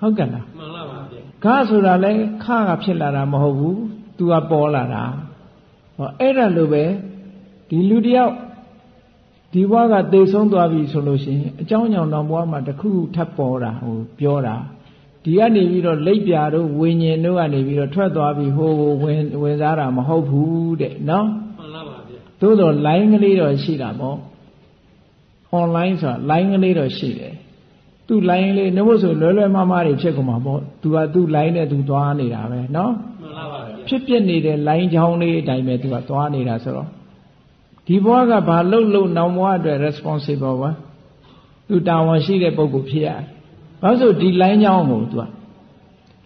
ဟုတ်ကဲ့လားမှန်လားပါဗျာ ခဆိုတာလဲခကဖြစ်လာတာမဟုတ်ဘူး तू ကပေါ်လာတာဟောအဲ့ဒါလိုပဲဒီလူတယောက်ဒီဘဝကသိဆုံးသွားပြီဆိုလို့ရှိရင်အကြောင်းကြောင့်တော့ဘဝမှာတစ်ခုထပ်ပေါ်တာဟိုပြောတာဒီကနေပြီးတော့လက်ပြတို့ဝိညာဉ်တို့ကနေပြီးတော့ထွက်သွားပြီးဟိုဝင်ဝင်စားတာမဟုတ်ဘူးတဲ့နော်မှန်ပါပါဗျသို့တော့ line ကလေးတော့ရှိတာပေါ့ online ဆိုတာ line ကလေးတော့ရှိတယ် သူ line လေးနှမို့ဆိုလွယ်လွယ်မမတွေဖြစ်ကုန်မှာပေါ့သူကသူ line နဲ့သူသွားနေတာပဲเนาะ မှန်လားပါဗျာ ဖြစ်ပြနေတဲ့ line ချောင်းလေးအတိုင်းပဲသူကသွားနေတာဆိုတော့ဒီဘဝကဘာလှုပ်လှုပ်နောင်ဘဝအတွက် responsible ပါသူတာဝန်ရှိတဲ့ပုံကိုဖြစ်ရတယ်ဘာလို့ဆိုဒီ line ချောင်းကိုသူက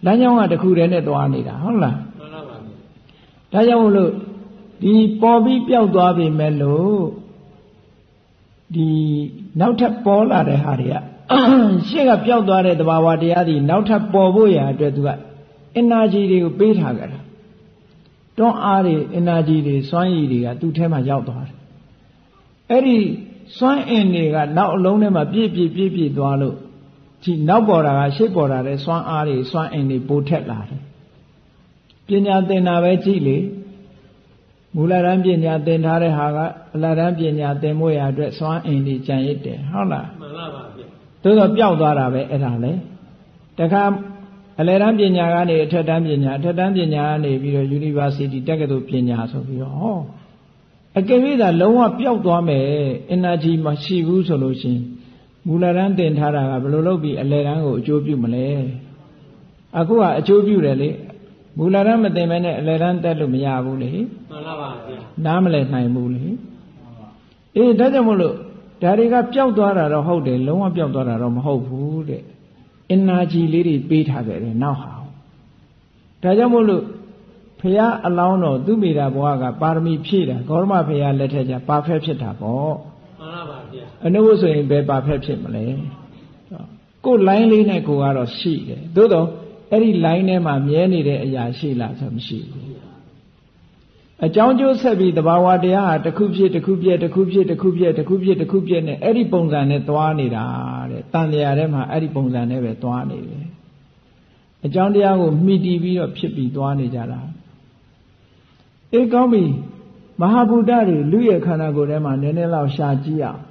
line ချောင်းကတခုတည်းနဲ့သွားနေတာဟုတ်လား မှန်လားပါဗျာ ဒါကြောင့်မို့လို့ဒီပေါ်ပြီးပျောက်သွားပြီမဲ့လို့ဒီနောက်ထပ်ပေါ်လာတဲ့ဟာတွေက ရှေ့ကပျောက်သွားတဲ့သဘာဝတရားတွေနောက်ထပ်ပေါ်ဖို့ရာအတွက်သူက energy တွေကိုပေးထားကြတာတွန်းအားတွေ energy တွေစွမ်းရည်တွေကသူ့ထဲမှာရောက်သွားတယ်အဲ့ဒီစွမ်းအင်တွေကနောက်အလုံးထဲမှာပြည့်ပြည့်ပြည့်ပြည့်သွားလို့ဒီနောက်ပေါ်တာကရှေ့ပေါ်တာတဲ့စွမ်းအားတွေစွမ်းအင်တွေပိုထက်လာတယ်ပညာသင်တာပဲကြည့်လေမူလရန်ပညာသင်ထားတဲ့ဟာကအလရန်ပညာသင်ဖို့ရအတွက်စွမ်းအင်တွေကြံရစ်တယ်ဟုတ်လားမှန်လားပါဗျာ သို့တော့ပျောက်သွားတာပဲအဲ့ဒါလေတခါအလယ်တန်းပညာကနေအထက်တန်းပညာအထက်တန်းပညာကနေပြီးတော့ University တက္ကသိုလ်ပညာဆိုပြီးတော့ဟောအကယ်၍သာလုံးဝပျောက်သွားမယ် energy မရှိဘူးဆိုလို့ရှိရင်မူလတန်းသင်ထားတာကဘယ်လိုလုပ်ပြီးအလယ်တန်းကိုအကျိုးပြုမလဲအခုကအကျိုးပြုတယ်လေမူလတန်းမသင်မဲနဲ့အလယ်တန်းတက်လို့မရဘူးလေမှန်လားပါဗျာနားမလည်နိုင်ဘူးလေအေးဒါကြောင့်မို့လို့ ဒါတွေကပျောက်သွားတာတော့ဟုတ်တယ်လုံးဝပျောက်သွားတာတော့မဟုတ်ဘူးတဲ့ energy လေးတွေပေးထားခဲ့တယ်နောက်ဟာဒါကြောင့်မို့လို့ဖရာအလောင်းတော်သူမိတာဘဝကပါရမီဖြည့်တာဂေါရမဖရာလက်ထက်ကျပါဖက်ဖြစ်တာပေါ့မှန်လားပါဗျာအနုဘုဆိုရင်ဘယ်ပါဖက်ဖြစ်မလဲကိုယ် line လေးနဲ့ကိုကတော့ရှိတယ်သို့တော့အဲ့ဒီ line ထဲမှာမြဲနေတဲ့အရာရှိလားဆိုမရှိဘူး အကြောင်းကျိုးဆက်ပြီးတဘာဝတရားဟာတစ်ခုဖြစ်တစ်ခုပြက်တစ်ခုဖြစ်တစ်ခုပြက်တစ်ခုဖြစ်တစ်ခုပြက်နဲ့အဲ့ဒီပုံစံနဲ့သွားနေတာတဲ့တန်တရားထဲမှာအဲ့ဒီပုံစံနဲ့ပဲသွားနေတယ်အကြောင်းတရားကိုမှီတည်ပြီးတော့ဖြစ်ပြီးသွားနေကြတာအေးကောင်းပြီမဟာဗုဒ္ဓတွေလူရဲ့ခန္ဓာကိုယ်ထဲမှာနည်းနည်းလောက်ရှာကြည့်အောင်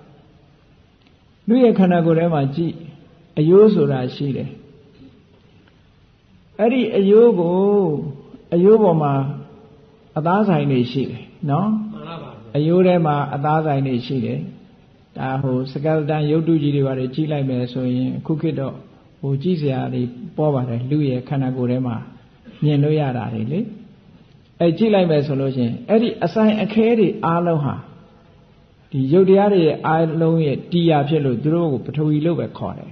လူရဲ့ခန္ဓာကိုယ်ထဲမှာကြည့်အယိုးဆိုတာရှိတယ်အဲ့ဒီအယိုးကိုအယိုးပေါ်မှာ အသားဆိုင်တွေရှိတယ်နော်မှန်လားပါဗျာအယိုးထဲမှာအသားဆိုင်တွေရှိတယ်ဒါဟိုစကယ်တန်ရုပ်တုကြီးတွေပါတယ်ကြီးလိုက်မယ်ဆိုရင်အခုခေတ်တော့ဟိုကြီးစရာတွေပေါ်ပါတယ်လူရဲ့ခန္ဓာကိုယ်ထဲမှာမြင်လို့ရတာတွေလေအဲကြည့်လိုက်မယ်ဆိုလို့ရှိရင်အဲ့ဒီအဆိုင်အခဲတွေအားလုံးဟာဒီရုပ်တရားတွေရဲ့အားလုံးရဲ့တရားဖြစ်လို့သူတို့ကိုပထဝီလို့ပဲခေါ်တယ်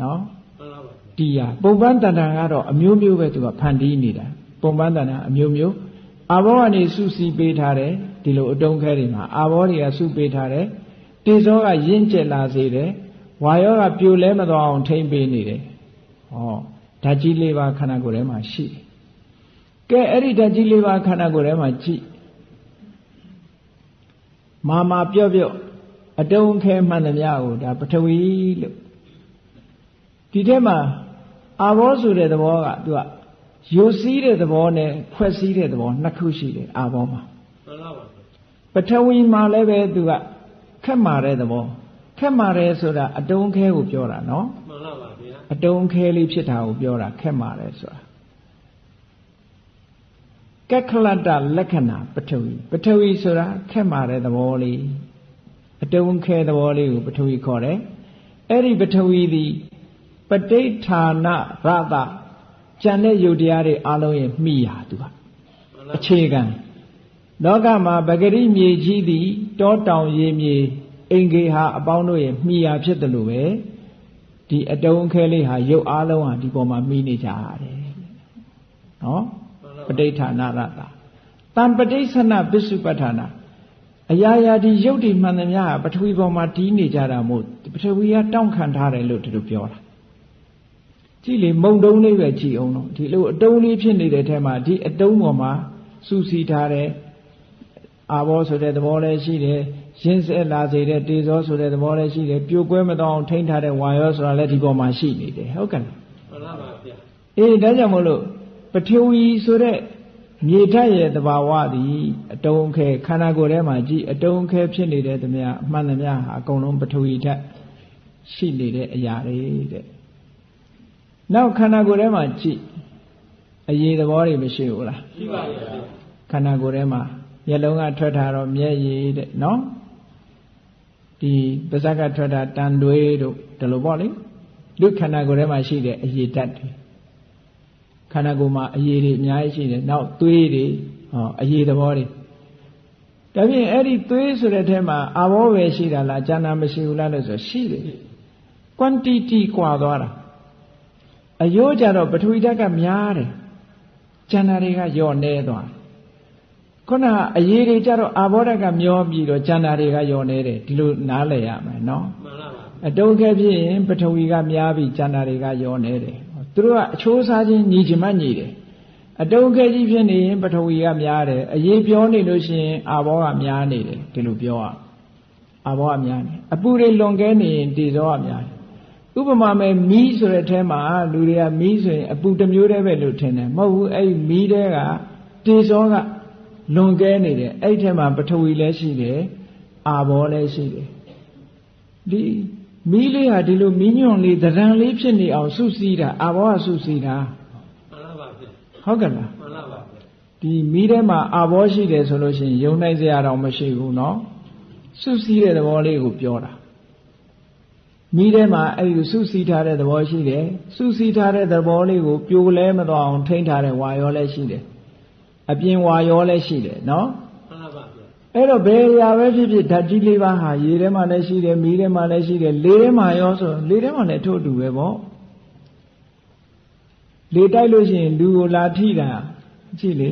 နော်မှန်လားပါဗျာတရားပုံပန်းတန်တန်ကတော့အမျိုးမျိုးပဲသူကဖန်တီးနေတာပုံပန်းတန်တန်အမျိုးမျိုး အာဘောကနေစုစည်းပေးထားတယ်ဒီလိုအတုံးခဲတွေမှာအာဘောတွေကစုပေးထားတယ်တေဇောကရင့်ကျက်လာစေတယ်ဝါယောကပြိုလဲမသွားအောင်ထိမ့်ပေးနေတယ်ဟောဓာတ်ကြီးလေးပါခန္ဓာကိုယ်ထဲမှာရှိတယ်ကဲအဲ့ဒီဓာတ်ကြီးလေးပါခန္ဓာကိုယ်ထဲမှာကြည့်မာမာပြော့ပြော့အတုံးခဲမှန်သမျှကိုဒါပထဝီလို့ဒီထဲမှာအာဘောဆိုတဲ့သဘောကသူက ယိုစီးတဲ့သဘောနဲ့ဖွဲ့စည်းတဲ့သဘောနှစ်ခုရှိတယ်အာဘောမှာမှန်လားပါဗျာပထဝီမှာလည်းပဲသူကခက်မာတဲ့သဘောခက်မာတယ်ဆိုတာအတုံးခဲကိုပြောတာနော်မှန်လားပါဗျာအတုံးခဲလေးဖြစ်တာကိုပြောတာခက်မာတယ်ဆိုတာကက္ခလတ္တလက္ခဏာပထဝီပထဝီဆိုတာခက်မာတဲ့သဘောလေးအတုံးခဲသဘောလေးကိုပထဝီခေါ်တယ်အဲ့ဒီပထဝီသည်ပဋိဌာနရတ ကြံတဲ့ယုတ်တရားတွေအလုံးရဲ့မိရာသူကအခြေခံလောကမှာပဂရိမြေကြီးသည်တောတောင်ရေမြေအင်္ဂေဟာအပေါင်းတို့ရဲ့မိရာဖြစ်တယ်လို့ပဲဒီအတုံးခဲလေးဟာရုပ်အလုံးဟာဒီပေါ်မှာမိနေကြရတယ်နော်ပဋိဌာနရတတံပဋိသနပစ္စုပ္ပထာနာအရာရာဒီရုပ်ဒီမှန်သမျှဟာပထဝီပေါ်မှာတီးနေကြတာမို့ပထဝီကတောင့်ခံထားတယ်လို့ဒီလိုပြောတာ ကြည့်လေမုံတုံးလေးပဲကြည့်အောင်တော့ဒီလိုအတုံးလေးဖြစ်နေတဲ့ထဲမှာဒီအတုံးပေါ်မှာစူစီထားတဲ့အာဘောဆိုတဲ့သဘောလည်းရှိတယ်ရင်းစက်လာစေတဲ့တေဇောဆိုတဲ့သဘောလည်းရှိတယ်ပြိုကွဲမတော့အောင်ထိန်းထားတဲ့ဝါယောဆိုတာလည်းဒီပေါ်မှာရှိနေတယ်ဟုတ်ကဲ့လားမှန်ပါပါဗျာအေးဒါကြောင့်မို့လို့ပထဝီဆိုတဲ့မြေထက်ရဲ့တဘာဝသည်အတုံးခဲခန္ဓာကိုယ်ထဲမှာကြည်အတုံးခဲဖြစ်နေတဲ့သမျှအမှန်သမျှဟာအကုန်လုံးပထဝီထက်ရှိနေတဲ့အရာတွေတဲ့ နောက်ခန္ဓာကိုယ်ထဲမှာကြည်အရေးသဘောတွေမရှိဘူးလားရှိပါရဲ့ဗျာခန္ဓာကိုယ်ထဲမှာမျက်လုံးကထွက်ထားတော့မျက်ရည်တဲ့နော်ဒီပါးစပ်ကထွက်တာတန်တွေးတို့ဒီလိုပေါ့လေလူခန္ဓာကိုယ်ထဲမှာရှိတဲ့အရေးဓာတ်တွေခန္ဓာကိုယ်မှာအရေးတွေအများကြီးရှိတယ်နောက်သွေးတွေဟောအရေးသဘောတွေဒါဖြင့်အဲ့ဒီသွေးဆိုတဲ့ထဲမှာအာဘောပဲရှိတာလားဉာဏ်မရှိဘူးလားလို့ဆိုရှိတယ် quantity ကွာသွားတာ အယိုးကြတော့ပထဝီဓာတ်ကများတယ်ဉာဏ်တွေကညော့နေသွားတယ်ခုနကအရေးတွေကြတော့အာဘောဓကမျောပြီးတော့ကျန်တာတွေကယောနေတယ်ဒီလိုနားလည်ရမယ်နော်မှန်ပါပါအတုံးခဲဖြစ်ရင်ပထဝီကများပြီးကျန်တာတွေကယောနေတယ်သူတို့ကအချိုးစားချင်းညီချင်မှညီတယ်အတုံးခဲကြီးဖြစ်နေရင်ပထဝီကများတယ်အရေးပြောနေလို့ရှိရင်အာဘောကများနေတယ်ဒီလိုပြောရအာဘောကများနေအပူတွေလွန်ကဲနေရင်တေဇောကများတယ် ဥပမာမဲ့မီးဆိုတဲ့အထဲမှာလူတွေကမီးဆိုရင်အပူတစ်မျိုးတည်းပဲလို့ထင်တယ်မဟုတ်ဘူးအဲ့ဒီမီးတဲကတေဇောကလွန်ကဲနေတယ်အဲ့ဒီထဲမှာပထဝီလည်းရှိတယ်အာဘောလည်းရှိတယ်ဒီမီးလေးဟာဒီလိုမီးညွန့်လေးသဏ္ဍာန်လေးဖြစ်နေအောင်စုစည်းတာအာဘောကစုစည်းတာ မှန်ပါပါဗျာ ဟုတ်ကဲ့လား မှန်ပါပါဗျာ ဒီမီးထဲမှာအာဘောရှိတယ်ဆိုလို့ရှိရင်ယုံနိုင်စရာတော့မရှိဘူးเนาะစုစည်းတဲ့သဘောလေးကိုပြောတာ မိထဲမှာအဲ့ဒီစုစည်းထားတဲ့သဘောရှိတယ်စုစည်းထားတဲ့သဘောလေးကိုပြိုလဲမသွားအောင်ထိန်းထားတဲ့ဝါရောလည်းရှိတယ်အပြင်ဝါရောလည်းရှိတယ်နော်မှန်ပါဗျအဲ့တော့ဘယ်ရာပဲဖြစ်ဖြစ်ဓာတ်ကြီးလေးပါဟာရေထဲမှာလည်းရှိတယ်မိထဲမှာလည်းရှိတယ်လေထဲမှာရောဆိုလေထဲမှာလည်းထို့တူပဲပေါ့လေတိုက်လို့ရှိရင်လူကိုလာထိတာကြည့်လေ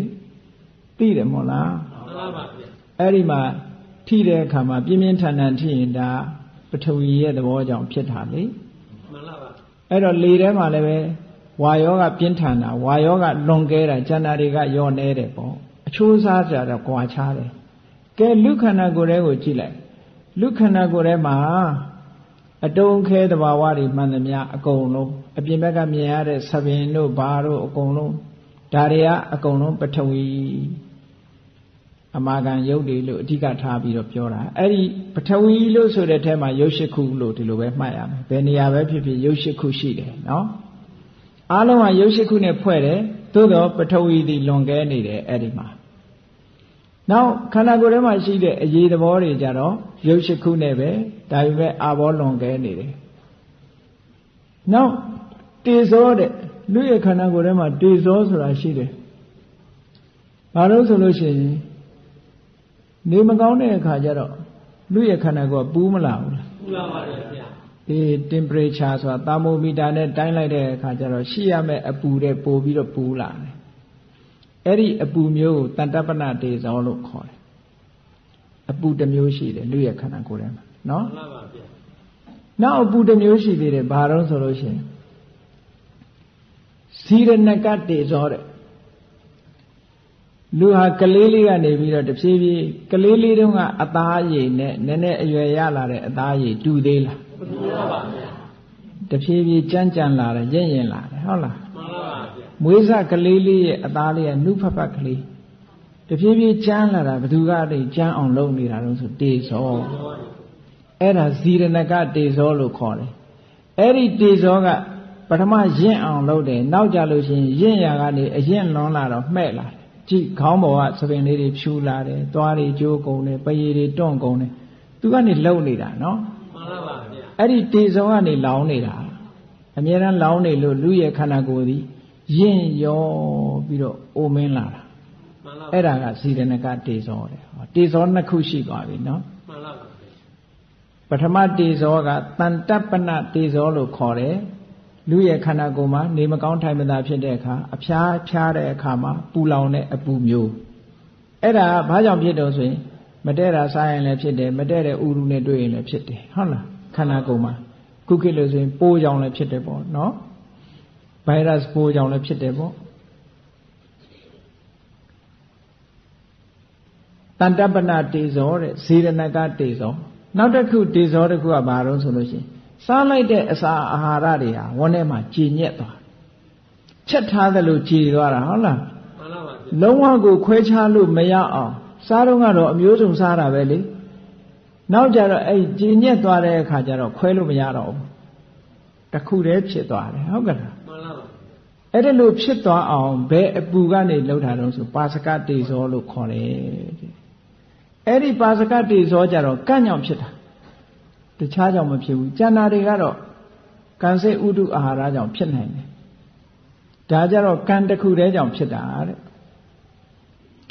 သိတယ်မို့လားမှန်ပါဗျအဲ့ဒီမှာထိတဲ့အခါမှာပြင်းပြင်းထန်ထန်ထိရင်ဒါ ပထဝီရဲ့သဘောကြောင့်ဖြစ်တာလေမှန်ပါပါအဲ့တော့လေထဲမှာလည်းပဲဝါယောကပြင်းထန်တာဝါယောကလွန်ကဲတာကျန်တာတွေကယောနေတယ်ပေါ့အချိုးစားကြတော့ကြွာချတယ်ကဲလူခန္ဓာကိုယ်ထဲကိုကြည့်လိုက်လူခန္ဓာကိုယ်ထဲမှာအတုံးခဲတဘာဝတွေမှန်သမျှအကုန်လုံးအပြင်ဘက်ကမြင်ရတဲ့သပင်တို့ဘာတို့အကုန်လုံးဒါတွေကအကုန်လုံးပထဝီ အမာခံယုတ်တွေလို့အဓိကထားပြီးတော့ပြောတာအဲ့ဒီပထဝီလို့ဆိုတဲ့ထဲမှာယုတ်ရှိခုလို့ဒီလိုပဲမှတ်ရမယ်ဘယ်နေရာပဲဖြစ်ဖြစ်ယုတ်ရှိခုရှိတယ်နော်အားလုံးကယုတ်ရှိခုနဲ့ဖွဲ့တယ်သို့တော့ပထဝီဒီလွန်ကဲနေတယ်အဲ့ဒီမှာနောက်ခန္ဓာကိုယ်ထဲမှာရှိတဲ့အရေးသဘောတွေကြတော့ယုတ်ရှိခုနဲ့ပဲဒါပေမဲ့အာဘောလွန်ကဲနေတယ်နောက်တေဇောတဲ့လူရဲ့ခန္ဓာကိုယ်ထဲမှာတေဇောဆိုတာရှိတယ်ဘာလို့ဆိုလို့ရှိရင် နေမကောင်းတဲ့အခါကျတော့လူရဲ့ခန္ဓာကိုယ်ကပူးမလာဘူးလားပူလာပါတယ်ဗျာဒီ temperature ဆိုတာသာမိုမီတာနဲ့တိုင်းလိုက်တဲ့အခါကျတော့ရှိရမယ့်အပူတဲ့ပို့ပြီးတော့ပူလာတယ်အဲ့ဒီအပူမျိုးကိုတန်တပ္ပနတေဇောလို့ခေါ်တယ်အပူတစ်မျိုးရှိတယ်လူရဲ့ခန္ဓာကိုယ်ထဲမှာနော်မှန်ပါပါဗျာနောက်အပူတစ်မျိုးရှိသေးတယ်ဘာတော့ဆိုလို့ရှိရင်ဇီရဏကတေဇောတဲ့ လူဟာကလေးလေးကနေပြီးတော့တဖြည်းဖြည်းကလေးလေးတုန်းကအသားရည်နဲ့နည်းနည်းအရွယ်ရလာတဲ့အသားရည်တူသေးလားပူလာပါဗျာတဖြည်းဖြည်းကြမ်းကြမ်းလာတယ်ရင့်ရင်လာတယ်ဟုတ်လားမှန်ပါပါဗျာမွေးစကလေးလေးရဲ့အသားလေးကနုဖတ်ဖတ်ကလေးတဖြည်းဖြည်းကြမ်းလာတာဘသူကတည်းကြမ်းအောင်လုပ်နေတာလို့ဆိုတေဇောအဲ့ဒါဇီရဏကတေဇောလို့ခေါ်တယ်အဲ့ဒီတေဇောကပထမရင့်အောင်လုပ်တယ်နောက်ကြလို့ရှိရင်ရင့်ရာကနေအရင်လွန်လာတော့မှဲ့လာတယ် ကြကြည့်ခေါင်းပေါ်ကသပင်လေးတွေဖြူလာတယ်သွားတွေကျိုးကုန်တယ်ပရည်တွေတွန့်ကုန်တယ်သူကနေလှုပ်နေတာနော်မှန်လားပါဗျာအဲ့ဒီတေဇောကနေလောင်းနေတာအမြဲတမ်းလောင်းနေလို့လူရဲ့ခန္ဓာကိုယ်သည်ရင့်ရောပြီးတော့အိုမင်းလာတာမှန်လားအဲ့ဒါကဇီရဏကတေဇောတဲ့ဟောတေဇောနှစ်ခုရှိသွားပြီနော်မှန်လားပါဗျာပထမတေဇောကတန်တပ္ပနတေဇောလို့ခေါ်တယ် လူရဲ့ခန္ဓာကိုယ်မှာနေမကောင်းထိုင်မသာဖြစ်တဲ့အခါအဖျားဖျားတဲ့အခါမှာပူလောင်တဲ့အပူမျိုးအဲ့ဒါကဘာကြောင့်ဖြစ်တော့ဆိုရင်မတည့်တာစားရင်လည်းဖြစ်တယ်မတည့်တဲ့ဥရုနဲ့တွေ့ရင်လည်းဖြစ်တယ်ဟုတ်လားခန္ဓာကိုယ်မှာခုခေတ်လို့ဆိုရင်ပိုးကြောင့်လည်းဖြစ်တယ်ပေါ့နော်ဗိုင်းရပ်စ်ပိုးကြောင့်လည်းဖြစ်တယ်ပေါ့တန်တပ္ပနတေဇောတဲ့ဇေရဏကတေဇောနောက်တစ်ခုတေဇောတစ်ခုကဘာလို့ဆိုလို့ရှိရင် စားလိုက်တဲ့အစာအာဟာရတွေဟာဝန်းထဲမှာကြည်ညက်သွားချက်ထားသလိုကြည်သွားတာဟုတ်လားမှန်လားပါဗျာလုံးဝကိုခွဲခြားလို့မရအောင်စားတော့ကတော့အမျိုးစုံစားတာပဲလေနောက်ကြတော့အဲ့ကြည်ညက်သွားတဲ့အခါကျတော့ခွဲလို့မရတော့ဘူးတစ်ခုတည်းဖြစ်သွားတယ်ဟုတ်ကဲ့လားမှန်လားပါအဲ့ဒီလိုဖြစ်သွားအောင်ဘယ်အပူကနေလှုပ်တာတော့ဆိုပါစကတေဇောလို့ခေါ်တယ်တဲ့အဲ့ဒီပါစကတေဇောကြတော့ကန့်ညောင်ဖြစ်တာ တခြားကြောင့်မဖြစ်ဘူးကျန်တာတွေကတော့ကံစိတ်ဥဒုအာဟာရကြောင့်ဖြစ်နိုင်တယ်ဒါကြတော့ကံတစ်ခုတည်းကြောင့်ဖြစ်တာတဲ့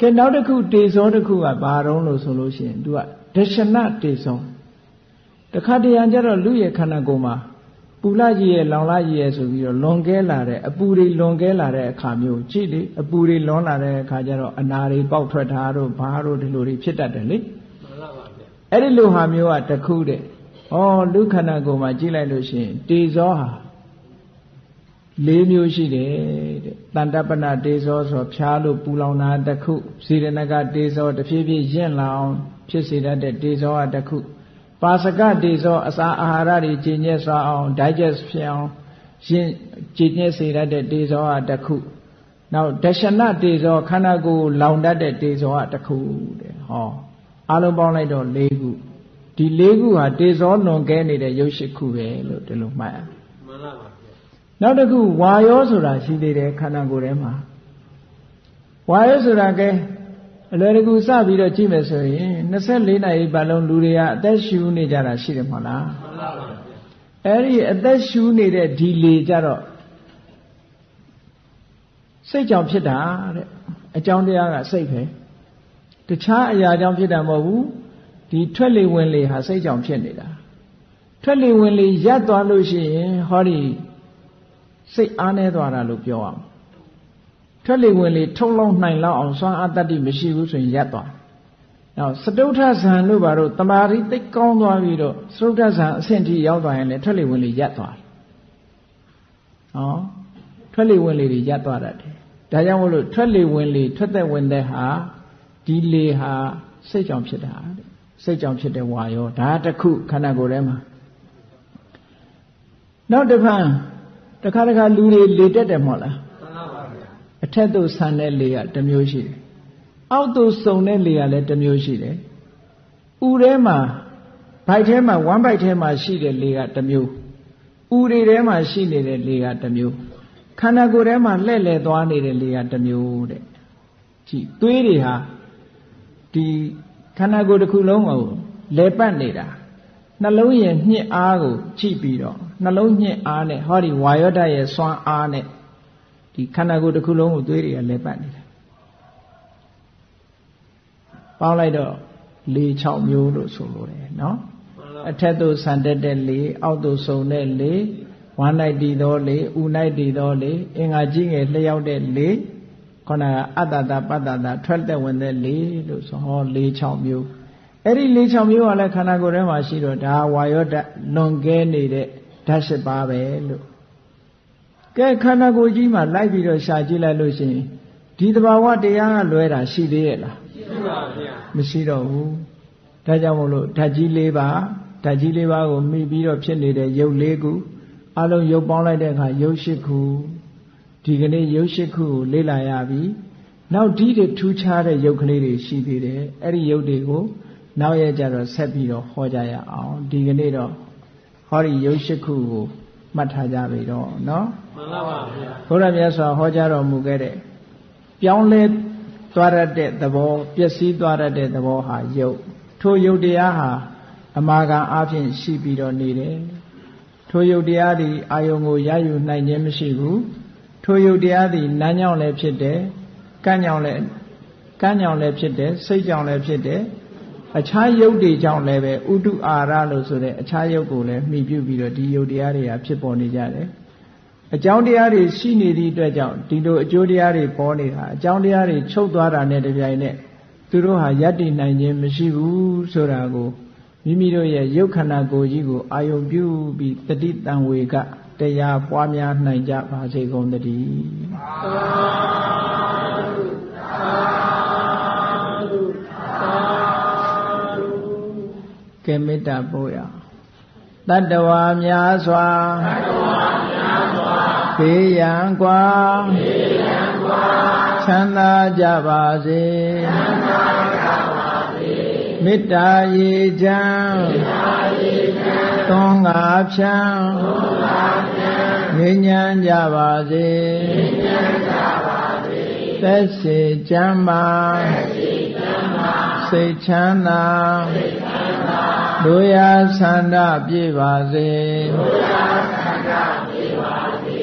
ကဲနောက်တစ်ခုတေဇောတစ်ခုကဘာတုံးလို့ဆိုလို့ရှိရင် तू ကဒရှနတေဇောတခါတရံကျတော့လူရဲ့ခန္ဓာကိုယ်မှာပူလာကြီးရဲ့လောင်လာကြီးရဲ့ဆိုပြီးတော့လွန်ကဲလာတဲ့အပူတွေလွန်ကဲလာတဲ့အခါမျိုးကြည့်လေအပူတွေလွန်လာတဲ့အခါကျတော့အနာတွေပေါက်ထွက်တာတို့ဘာတို့ဒီလိုတွေဖြစ်တတ်တယ်လေမှန်လားပါဗျာအဲ့ဒီလိုဟာမျိုးကတခုတဲ့ ဩလူခန္ဓာကိုယ်မှာကြည့်လိုက်လို့ရှိရင်တေဇောဟာ၄မျိုးရှိတယ်တဲ့တန်တပ္ပနတေဇောဆိုဖြားလို့ပူလောင်တာတစ်ခုဇေရဏကတေဇောတဖြည်းဖြည်းရင့်လာအောင်ဖြစ်စေတတ်တဲ့တေဇောကတစ်ခုပါစကတေဇောအစာအာဟာရတွေကျင့်ညက်စွာအောင် digest ဖြစ်အောင်ရှင်းကျင့်ညက်စေတတ်တဲ့တေဇောကတစ်ခုနောက်ဒရှနတေဇောခန္ဓာကိုယ်လောင်တတ်တဲ့တေဇောကတစ်ခုတဲ့ဟောအလုံးပေါင်းလိုက်တော့၄ခု ဒီ၄ခုဟာတေဇောလွန်ကဲနေတဲ့ရုပ်ရှိခုပဲလို့ဒီလိုမှတ်ရမယ်မှန်လားပါဗျာနောက်တစ်ခုဝါယောဆိုတာရှိသေးတယ်ခန္ဓာကိုယ်ထဲမှာဝါယောဆိုတာကဲအလွယ်တကူစပြီးတော့ကြည့်မယ်ဆိုရင်24နာရီပတ်လုံးလူတွေကအသက်ရှူနေကြတာရှိတယ်မဟုတ်လားမှန်လားပါဗျာအဲ့ဒီအသက်ရှူနေတဲ့ဒီလေကြတော့စိတ်ကြောင့်ဖြစ်တာတဲ့အကြောင်းတရားကစိတ်ပဲတခြားအရာကြောင့်ဖြစ်တာမဟုတ်ဘူး ဒီထွက်လေဝင်လေဟာစိတ်ကြောင့်ဖြစ်နေတာထွက်လေဝင်လေရပ်သွားလို့ရှိရင်ဟောဒီစိတ်အားနေသွားတာလို့ပြောအောင်ထွက်လေဝင်လေထုံလုံးနိုင်လောက်အောင်စွမ်းအားတတ္တိမရှိဘူးဆိုရင်ရပ်သွားနောက်စတုထဇံလို့ပါတော့တမာရီတိတ်ကောင်းသွားပြီးတော့စတုထဇံအဆင့်ထိရောက်သွားရင်လည်းထွက်လေဝင်လေရပ်သွားတယ်ဟောထွက်လေဝင်လေတွေရပ်သွားတတ်တယ်ဒါကြောင့်မို့လို့ထွက်လေဝင်လေထွက်သက်ဝင်သက်ဟာဒီလေဟာစိတ်ကြောင့်ဖြစ်တာတဲ့ စိတ်ကြောင့်ဖြစ်တဲ့ဝါရောဒါတစ်ခုခန္ဓာကိုယ်ထဲမှာနောက်တစ်ဖန်တစ်ခါတစ်ခါလူတွေလေတက်တယ်မဟုတ်လားမှန်လားပါဗျာအထက်သို့ဆန်တဲ့လေကတစ်မျိုးရှိတယ်။အောက်သို့စုံတဲ့လေကလည်းတစ်မျိုးရှိတယ်။ဥထဲမှာဘိုက်ထဲမှာဝမ်းဘိုက်ထဲမှာရှိတဲ့လေကတစ်မျိုး။ဥတွေထဲမှာရှိနေတဲ့လေကတစ်မျိုး။ခန္ဓာကိုယ်ထဲမှာလှဲ့လှဲ့သွားနေတဲ့လေကတစ်မျိုးတဲ့။ကြည့်သွေးတွေဟာဒီ ခန္ဓာကိုယ်တစ်ခုလုံးကိုလဲပတ်နေတာနှလုံးရဲ့ညှစ်အားကိုကြည့်ပြီးတော့နှလုံးညှစ်အားနဲ့ဟောဒီဝါယောဓာတ်ရဲ့စွမ်းအားနဲ့ဒီခန္ဓာကိုယ်တစ်ခုလုံးကိုသွေးတွေကလဲပတ်နေတယ်ပေါင်းလိုက်တော့လေ6မျိုးလို့ဆိုလိုတယ်နော်မှန်လားအထက်သို့ဆန်တက်တဲ့လေအောက်သို့စုံတဲ့လေဝမ်း၌တည်သောလေဥ၌တည်သောလေအင်္ဂါကြီးငယ်လျှောက်တဲ့လေ ခေါဏကအတ္တတပတ္တတာထွက်တဲ့ဝင်တဲ့လေလို့ဆိုဟောလေ6မျိုးအဲ့ဒီလေ6မျိုးကလည်းခန္ဓာကိုယ်ထဲမှာရှိတော့ဒါဝါယောဓာတ်လွန်ကဲနေတဲ့ဓာတ်၈ပါးပဲလို့ကဲခန္ဓာကိုယ်ကြီးမှာလိုက်ပြီးတော့ရှာကြည့်လိုက်လို့ရှိရင်ဒီတဘာဝတရားကလွဲတာရှိသေးရဲ့လားရှိပါဗျာမရှိတော့ဘူးဒါကြောင့်မို့လို့ဓာတ်ကြီး၄ပါးဓာတ်ကြီး၄ပါးကိုမိပြီးတော့ဖြစ်နေတဲ့ရုပ်၄ခုအလုံးရုပ်ပေါင်းလိုက်တဲ့အခါရုပ်၈ခု ဒီကနေ့ရုပ်၈ခုကိုလေ့လာရပြီနောက်ဒီတွေထူးခြားတဲ့ရုပ်ကလေးတွေရှိသေးတယ်အဲ့ဒီရုပ်တွေကိုနောက်ရကြတော့ဆက်ပြီးတော့ဟောကြရအောင်ဒီကနေ့တော့ဟောဒီရုပ်၈ခုကိုမှတ်ထားကြပြီတော့เนาะ မှန်လားပါဗျာ ဘုရားမြတ်စွာဟောကြားတော်မူခဲ့တဲ့ပြောင်းလဲ သွားရတဲ့သဘောပျက်စီးသွားရတဲ့သဘောဟာယုတ်ထိုယုတ်တရားဟာအမာခံအဖြစ်ရှိပြီးတော့နေတယ်ထိုယုတ်တရားသည်အာယုံကိုရယူနိုင်ခြင်းမရှိဘူး ထိုယုတ်တရားသည်နားညောင်းလည်းဖြစ်တယ်ကန့်ညောင်းလည်းကန့်ညောင်းလည်းဖြစ်တယ်စိတ်ကြောင့်လည်းဖြစ်တယ်အခြားယုတ်တွေကြောင့်လည်းပဲဥတုအာရလို့ဆိုတဲ့အခြားယုတ်ကိုလည်းမှီပြုပြီးတော့ဒီယုတ်တရားတွေကဖြစ်ပေါ်နေကြတယ်အကြောင်းတရားတွေရှိနေသည့်အတွက်ကြောင့်ဒီလိုအကျိုးတရားတွေပေါ်နေတာအကြောင်းတရားတွေချုပ်သွားတာနဲ့တပြိုင်နက်သူတို့ဟာယက်တည်နိုင်ခြင်းမရှိဘူးဆိုတာကိုမိမိတို့ရဲ့ရုပ်ခန္ဓာကိုယ်ကြီးကိုအာယုံပြုပြီးတတိတံဝေက တရားပွားများနိုင်ကြပါစေကုန်သတည်းကဲမေတ္တာပို့ရတတ္တဝါများစွာတတ္တဝါများစွာဘေးရန်กว่าဘေးရန်กว่าချမ်းသာကြပါစေချမ်းသာကြပါစေမေတ္တာရေချမ်းမေတ္တာရေချမ်း သွန်ငါဖြံသွန်ငါဖြံငြိမ်းချမ်းကြပါစေငြိမ်းချမ်းကြပါစေသက်စေချမ်းမာသက်စေချမ်းမာစိတ်ချမ်းသာစိတ်ချမ်းသာတို့ရဆန္ဒပြည့်ပါစေတို့ရဆန္ဒပြည့်ပါစေ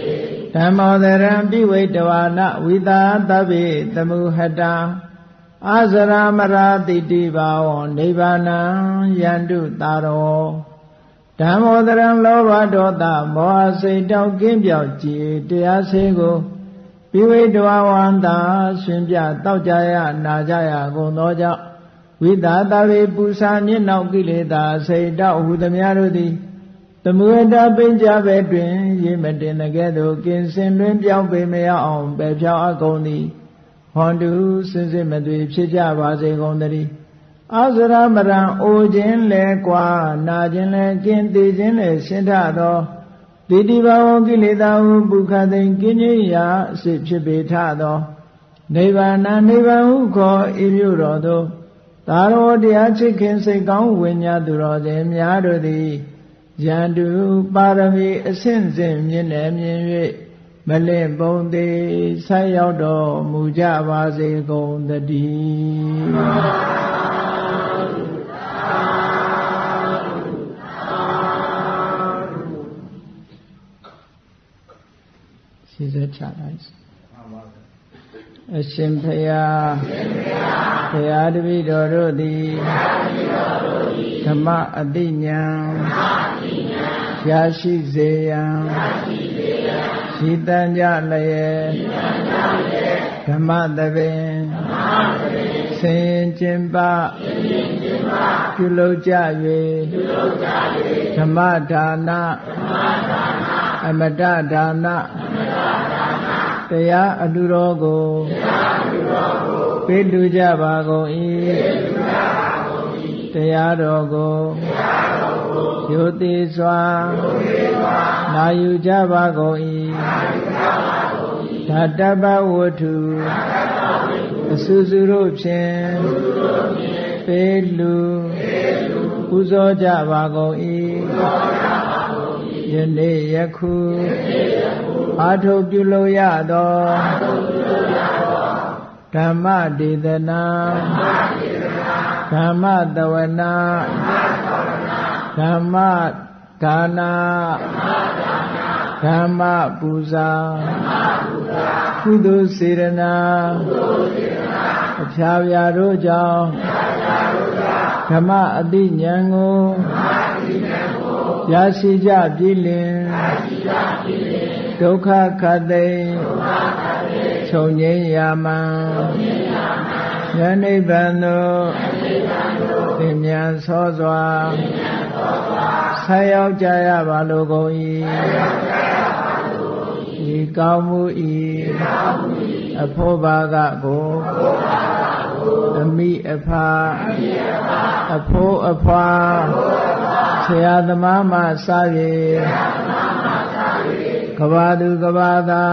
ဓမ္မောဒရံပိဝိတဝါနဝိသာသဗ္ဗေသမှုဟတာအာဇရာမရာတိတိဘာဝနိဗ္ဗာနံယန္တုတာရော ဓမ္မောဒရံလောဘဒေါသမောဟစိတ်တောက်ကင်းပြောက်ကြည်တရားစေကိုပိဝိတဝဝန္တာရှင်ပြတောက်ကြရနာကြရကုန်သောကြောင့်ဝိသာတဝေပူဇာညစ်နောက်ကိလေသာစိတ်တောက်ဟုသမျှတို့သည်သမုဒ္ဒပိဉ္ကြပဲတွင်ရေမတင်တဲ့ကဲ့သို့ကင်စင်တွင်ပြောင်းပေမရအောင်ပယ်ဖြောင်းအကုန်သည်ဟွန်တုစင်စစ်မသွေဖြစ်ကြပါစေကုန်သတည်း အာဇရမရံအိုခြင်းလဲကွာနာခြင်းလဲကင်းသေးခြင်းလဲရှင်းထသောတိတိဘာဝကိလေသာဟုပုခသိင်ကင်းခြင်းရာအစစ်ဖြစ်ပေထသောနိဗ္ဗာန်နိဗ္ဗာန်ဟုခေါ်ဤမြို့တော်သို့သာရောတရားချစ်ခင်စိတ်ကောင်းဝိညာသူတော်စင်များတို့သည်ယန္တုပါရမီအဆင့်ဆင့်မြင့်နေမြင်၍မလင့်ပုံသေးဆက်ရောက်တော်မူကြပါစေကုန်တည်း ရှိစေချလိုက်အရှင်ဖယားဖယားတပည့်တော်တို့သည်ဓမ္မအတိညာရရှိစေရန်ရှိတန်ကြလျက်ဓမ္မတပင်ဆင်ကျင်ပပြုလုပ်ကြ၍ဓမ္မဒါန အမတဒါနတရားအတူတော်ကိုပေးလူကြပါကုန်၏တရားတော်ကိုရိုသေစွာနာယူကြပါကုန်၏ဓာတပဝတ္ထုအဆူဆူတို့ဖြင့်ပေးလူပူဇော်ကြပါကုန်၏ ယနေ့ယခုအာထုပြုလို့ရသောဓမ္မဒေသနာဓမ္မတဝနာဓမ္မဒါနာဓမ္မပူဇာကုသိုလ်စေရနာအဖျားပြာတို့ကြောင့်ဓမ္မအတိညာကို ရရှိကြပြီလင်ဒုက္ခခတိချုပ်ငြိမ်းရာမံယနိဗ္ဗာန်သို့သင်မြန်သောစွာဆက်ရောက်ကြရပါလိုကုန်၏ဤကောင်းမှုဤအဖို့ဘာကကို အမိအဖအဖိုးအဖွာဆရာသမားမှစ၍ကဘာသူကဘာသာ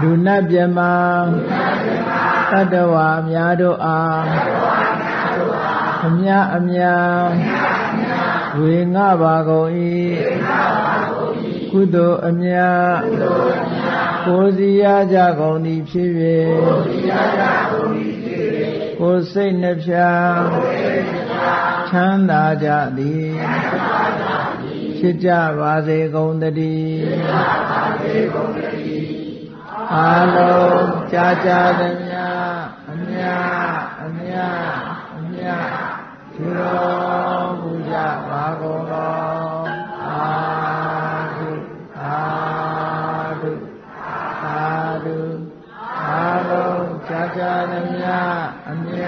လူနတ်မြမတတ္တဝါအများတို့အားအမြအမြဝေငှပါကုန်၏ကုသိုလ်အမြ ကိုယ်စီရကြကုန်သည်ဖြစ်၍ကိုယ်စိတ်နှဖျားချမ်းသာကြသည်ဖြစ်ကြပါစေကုန်သတည်းအာလုံးကြာကြာသမျှအမြအမြအမြသူတော်မူကြပါကုန်သောအာသုအာသုအာသုအာလုံး ကြာကြာသမျှအမြ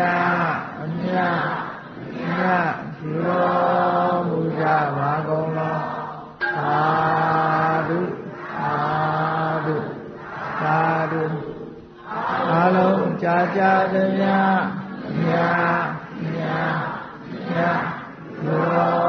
အမြအမြသူတော်မူကြပါကုန်သောအာသုအာသုသာဓုအလုံးကြာကြာသမျှမြာမြာမြာ